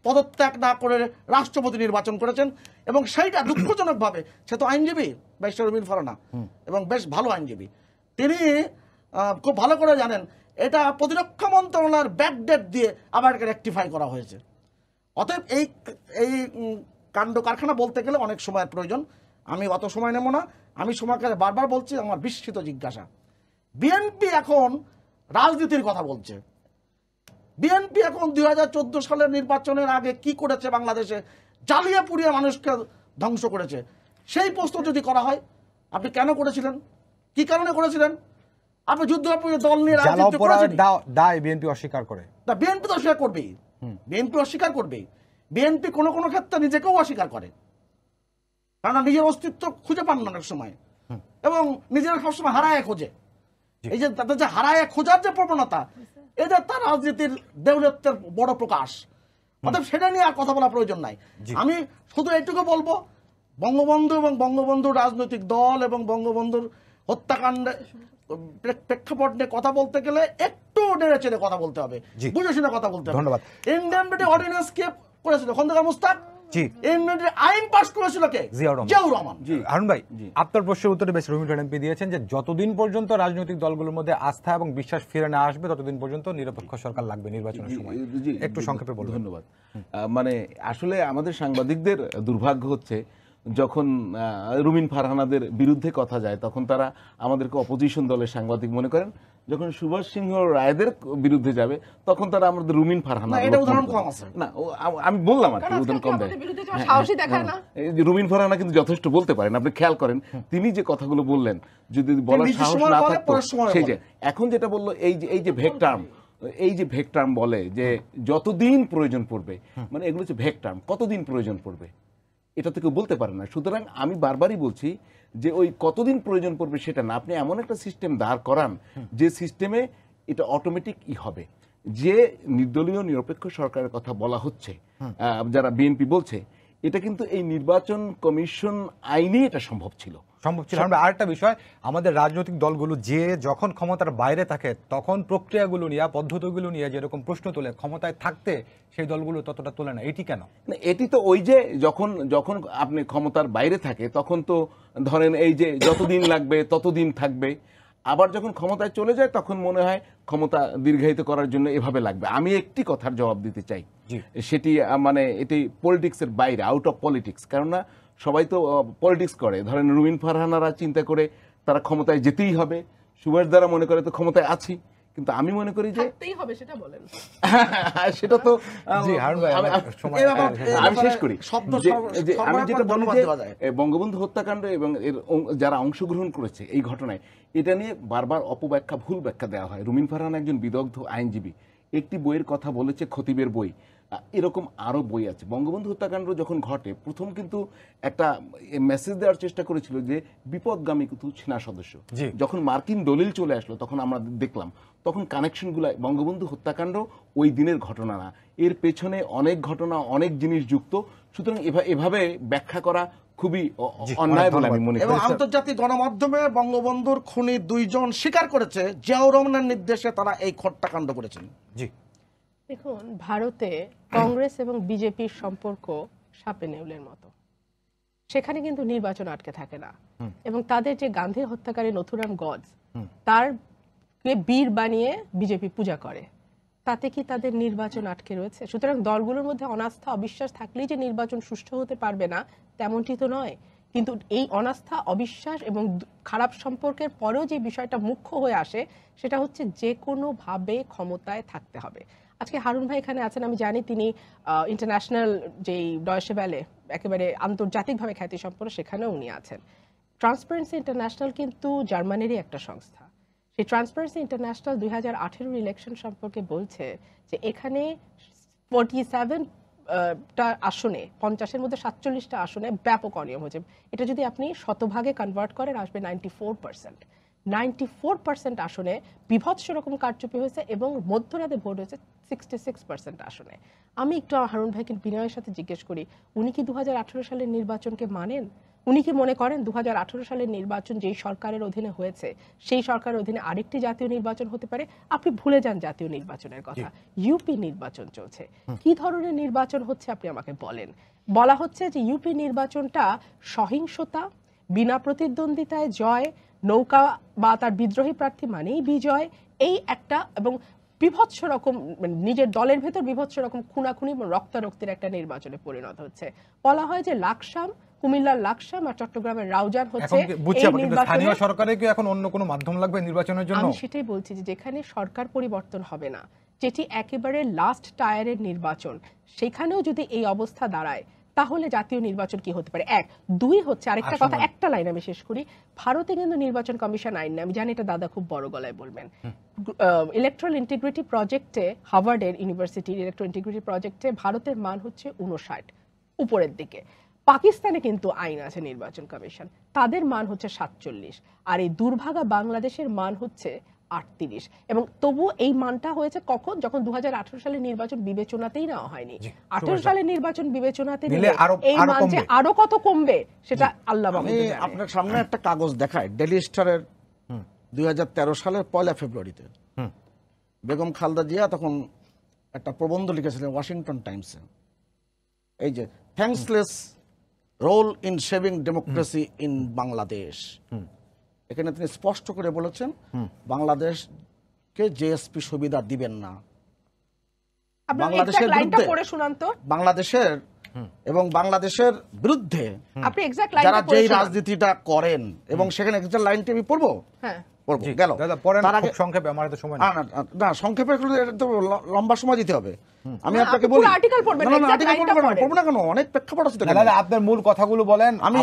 C: পদত্যাগ না করে রাষ্ট্রপতি নির্বাচন করেছেন এবং সেইটা দুঃখজনকভাবে সে তো আইনজীবী ব্যারিস্টার রবীন ফরানা এবং বেশ ভালো আইনজীবী। তিনি খুব ভালো করে জানেন এটা প্রতিরক্ষা মন্ত্রণালয়ের ব্যাকডেট দিয়ে আবার এটাকে রেকটিফাই করা হয়েছে। অতএব এই এই কাণ্ড কারখানা বলতে গেলে অনেক সময়ের প্রয়োজন। আমি অত সময় নেব না। আমি সময়কে বারবার বলছি আমার বিস্মিত জিজ্ঞাসা। বিএনপি এখন রাজনীতির কথা বলছে। বিএনপি এখন দুই হাজার চোদ্দ সালের নির্বাচনের আগে কি করেছে বাংলাদেশে? জ্বালিয়ে পুড়িয়ে মানুষকে ধ্বংস করেছে। সেই প্রশ্ন যদি করা হয় আপনি কেন করেছিলেন? কি কারণে করেছিলেন? আপনি যুদ্ধ দল নিয়ে রাজনীতি করেছেন?
B: দায় বিএনপি অস্বীকার করে।
C: তা বিএনপি তো অস্বীকার করবেই। বিএনপি অস্বীকার করবেই। বিএনপি কোনো কোনো ক্ষেত্রে নিজেকেও অস্বীকার করে। কারণ নিজের অস্তিত্ব খুঁজে পান না অনেক সময়। এবং নিজেরা সবসময় হারায় খোঁজে। এই যে তাদের যে হারায় খোঁজার যে প্রবণতা এটা তার রাজনীতির দেউলত্বের বড় প্রকাশ অতএব সেটা নিয়ে আর কথা বলা প্রয়োজন নাই। আমি শুধু এইটুকু বলব বঙ্গবন্ধু এবং বঙ্গবন্ধুর রাজনৈতিক দল এবং বঙ্গবন্ধুর হত্যাকাণ্ডে প্রেক- প্রেক্ষাপট নিয়ে কথা বলতে গেলে একটু নেড়ে চেড়ে কথা বলতে হবে। বুঝে শুনে কথা বলতে হবে।
B: ধন্যবাদ।
C: ইন্ডিয়ান অর্ডিন্যান্স কে করেছিল? খন্দকার মুস্তাক?
B: জি।
C: ইন্ডিয়ান আইন পাস করেছিল কে?
B: জিয়াউর রহমান।
C: জিয়াউর
B: হারুন ভাই আপনার প্রশ্নের উত্তরে বেশ রবীন্দ্র এমপি দিয়েছেন যে যতদিন পর্যন্ত রাজনৈতিক দলগুলোর মধ্যে আস্থা এবং বিশ্বাস ফিরে না আসবে ততদিন পর্যন্ত নিরপেক্ষ সরকার লাগবে নির্বাচনের সময়। একটু সংক্ষেপে বলুন
D: ধন্যবাদ। মানে আসলে আমাদের সাংবাদিকদের দুর্ভাগ্য হচ্ছে যখন রুমিন ফারহানাদের বিরুদ্ধে কথা যায় তখন তারা আমাদেরকে অপোজিশন দলের সাংবাদিক মনে করেন। যখন সুভাষ সিংহ রায়দের বিরুদ্ধে যাবে তখন তারা আমাদের রুমিন ফারহানা
C: এটা উদাহরণ কম আছে।
D: না আমি বললাম আর কি উদাহরণ কম দেয়। হ্যাঁ, হ্যাঁ, হ্যাঁ।
A: না।
D: এই যে রুমিন ফারহানা কিন্তু যথেষ্ট বলতে পারেন আপনি খেয়াল করেন তিনি যে কথাগুলো বললেন যদি বলার সাহস না থাকতো সেই যে এখন যেটা বলল এই যে এই যে ভেক টার্ম এই যে ভেক টার্ম বলে যে যতদিন প্রয়োজন পড়বে মানে এগুলো হচ্ছে ভেক টার্ম কতদিন প্রয়োজন পড়বে? এটা তো কেউ বলতে পারে না। সুতরাং আমি বারবারই বলছি যে ওই কতদিন প্রয়োজন পড়বে সেটা না। আপনি এমন একটা সিস্টেম দাঁড় করান যে সিস্টেমে এটা অটোমেটিক ই হবে। যে নির্দলীয় নিরপেক্ষ সরকারের কথা বলা হচ্ছে যারা বিএনপি বলছে এটা কিন্তু এই নির্বাচন কমিশন আইনে এটা সম্ভব ছিল।
B: সম্ভব ছিল। আমরা আরেকটা বিষয় আমাদের রাজনৈতিক দলগুলো যে যখন ক্ষমতার বাইরে থাকে তখন প্রক্রিয়াগুলো নিয়ে পদ্ধতিগুলো নিয়ে যেরকম প্রশ্ন তোলে ক্ষমতায় থাকতে সেই দলগুলো ততটা তোলে না। এটি কেন?
D: না, এটি তো ওই যে যখন যখন আপনি ক্ষমতার বাইরে থাকে তখন তো ধরেন এই যে যতদিন লাগবে ততদিন থাকবে। আবার যখন ক্ষমতায় চলে যায় তখন মনে হয় ক্ষমতা দীর্ঘায়িত করার জন্য এভাবে লাগবে। আমি একটি কথার জবাব দিতে চাই। সেটি মানে এটি পলিটিক্সের বাইরে আউট অফ পলিটিক্স কেননা সবাই তো পলিটিক্স করে। ধরেন রুমিন ফারহানারা চিন্তা করে তারা ক্ষমতায় যেতেই হবে। সুভাষ দ্বারা মনে করে তো ক্ষমতায় আছি। কিন্তু আমি মনে করি যে
A: হবে সেটা বলেন।
D: সেটা তো আহ,
B: জি, হারুন ভাই,
D: আমি- শেষ করি। আমি যেটা বলি যে বঙ্গবন্ধু হত্যাকাণ্ড এবং এর যারা অংশগ্রহণ করেছে এই ঘটনায় এটা নিয়ে বারবার অপব্যাখ্যা ভুল ব্যাখ্যা দেওয়া হয়। রুমিন ফারহান একজন বিদগ্ধ আইনজীবী। একটি বইয়ের কথা বলেছে খতিবের বই। এরকম আরও বই আছে। বঙ্গবন্ধু হত্যাকাণ্ড যখন ঘটে প্রথম কিন্তু একটা মেসেজ দেওয়ার চেষ্টা করেছিল যে বিপদগামী কিন্তু সেনা সদস্য। যখন মার্কিন দলিল চলে আসলো তখন আমরা দেখলাম তখন কানেকশনগুলো বঙ্গবন্ধু হত্যাকাণ্ড ওই দিনের ঘটনা না। এর পেছনে অনেক ঘটনা অনেক জিনিস যুক্ত। সুতরাং এভাবে ব্যাখ্যা করা খুবই অন্যায় বলে আমি। মনে
C: এবং আন্তর্জাতিক গণমাধ্যমে বঙ্গবন্ধুর খুনি দুইজন স্বীকার করেছে জিয়াউর রহমানের নির্দেশে তারা এই হত্যাকাণ্ড করেছেন।
B: জি।
A: দেখুন ভারতে কংগ্রেস এবং বিজেপির সম্পর্ক সাপে নেউলের মতো। সেখানে কিন্তু নির্বাচন আটকে থাকে না। এবং তাদের যে গান্ধীর হত্যাকারী নথুরাম গজ তার বীর বানিয়ে বিজেপি পূজা করে। তাতে কি তাদের নির্বাচন আটকে রয়েছে? সুতরাং দলগুলোর মধ্যে অনাস্থা অবিশ্বাস থাকলেই যে নির্বাচন সুষ্ঠু হতে পারবে না তেমনটি তো নয়। কিন্তু এই অনাস্থা অবিশ্বাস এবং খারাপ সম্পর্কের পরেও যে বিষয়টা মুখ্য হয়ে আসে সেটা হচ্ছে যে কোনোভাবে ক্ষমতায় থাকতে হবে। আজকে হারুন ভাই এখানে আছেন, আমি জানি তিনি ইন্টারন্যাশনাল যেই ডয়সে ভ্যালে একেবারে আন্তর্জাতিকভাবে খ্যাতি সম্পন্ন সেখানেও উনি আছেন। ট্রান্সপারেন্সি ইন্টারন্যাশনাল কিন্তু জার্মানিরই একটা সংস্থা। সেই ট্রান্সপারেন্সি ইন্টারন্যাশনাল দুই হাজার ইলেকশন সম্পর্কে বলছে যে এখানে ফোর্টি সেভেন টা আসনে, পঞ্চাশের মধ্যে সাতচল্লিশটা আসনে ব্যাপক অনিয়ম হয়েছে। এটা যদি আপনি শতভাগে কনভার্ট করেন, আসবে ninety four percent ninety four percent আসনে বিভৎস রকম কারচুপি হয়েছে এবং মধ্যরাতে ভোট হয়েছে সিক্সটি সিক্স পার্সেন্ট আসনে। আমি একটু হারুন ভাইকে বিনয়ের সাথে জিজ্ঞেস করি উনি কি দু সালের নির্বাচনকে মানেন? উনি কি মনে করেন দু সালের নির্বাচন যেই সরকারের অধীনে হয়েছে সেই সরকারের অধীনে আরেকটি জাতীয় নির্বাচন হতে পারে? আপনি ভুলে যান জাতীয় নির্বাচনের কথা। ইউপি নির্বাচন চলছে। কি ধরনের নির্বাচন হচ্ছে আপনি আমাকে বলেন? বলা হচ্ছে যে ইউপি নির্বাচনটা সহিংসতা বিনা প্রতিদ্বন্দ্বিতায় জয় নৌকা বা তার বিদ্রোহী প্রার্থী মানেই বিজয় এই একটা এবং বিভৎস রকম মানে নিজের দলের ভেতর বিভৎস রকম খুনাখুনি এবং রক্তারক্তির একটা নির্বাচনে পরিণত হচ্ছে। বলা হয় যে লাকসাম কুমিল্লার লাকসাম আর চট্টগ্রামের রাউজান হচ্ছে
B: স্থানীয় সরকারে কি এখন অন্য কোনো মাধ্যম লাগবে নির্বাচনের জন্য?
A: আমি সেটাই বলছি যে যেখানে সরকার পরিবর্তন হবে না যেটি একেবারে লাস্ট টায়ারের নির্বাচন সেখানেও যদি এই অবস্থা দাঁড়ায় তাহলে জাতীয় নির্বাচন কি হতে পারে? এক। দুই হচ্ছে আরেকটা কথা একটা লাইন আমি শেষ করি। ভারতে কিন্তু নির্বাচন কমিশন আইন নেই। আমি জানি এটা দাদা খুব বড় গলায় বলবেন। ইলেকট্রাল ইন্টিগ্রিটি প্রজেক্টে হার্ভার্ডের ইউনিভার্সিটির ইলেকট্রাল ইন্টিগ্রিটি প্রজেক্টে ভারতের মান হচ্ছে উনষাট উপরের দিকে। পাকিস্তানে কিন্তু আইন আছে নির্বাচন কমিশন। তাদের মান হচ্ছে সাতচল্লিশ। আর এই দুর্ভাগা বাংলাদেশের মান হচ্ছে আটত্রিশ। এবং তবু এই মানটা হয়েছে কখন? যখন দু সালের নির্বাচন বিবেচনাতেই নেওয়া হয়নি। আঠারো সালের নির্বাচন বিবেচনাতে
B: নিলে
A: এই মান যে আরও কত কমবে সেটা আল্লাহ।
C: আপনার সামনে একটা কাগজ দেখায় ডেলি স্টারের দুই সালের পয়লা ফেব্রুয়ারিতে।
B: হুম।
C: বেগম খালদা জিয়া তখন একটা প্রবন্ধ লিখেছিলেন ওয়াশিংটন টাইমসে। এই যে thankless role in saving democracy in Bangladesh এখানে তিনি স্পষ্ট করে বলেছেন বাংলাদেশকে জেএসপি সুবিধা দিবেন না। বাংলাদেশের বিরুদ্ধে-
A: পড়ে শুনান তো।
C: বাংলাদেশের এবং বাংলাদেশের বিরুদ্ধে
A: আপনি এক্সাক্ট
C: যারা যেই রাজনীতিটা করেন এবং সেখানে একটা লাইনটি আমি পড়ব?
A: হ্যাঁ।
C: পড়ব গেল।
B: দাদা পড়েন
C: তার আগে
B: সংক্ষেপে আমার তো সময়
C: না সংক্ষেপে লম্বা সময় দিতে হবে। আমি আপনাকে
A: আপনি
C: বলি
A: পুরো article পড়বেন
C: না,
A: না,
C: না, পড়ব কেন? অনেক প্রেক্ষাপট আছে
B: আপনার মূল কথাগুলো বলেন
C: আমি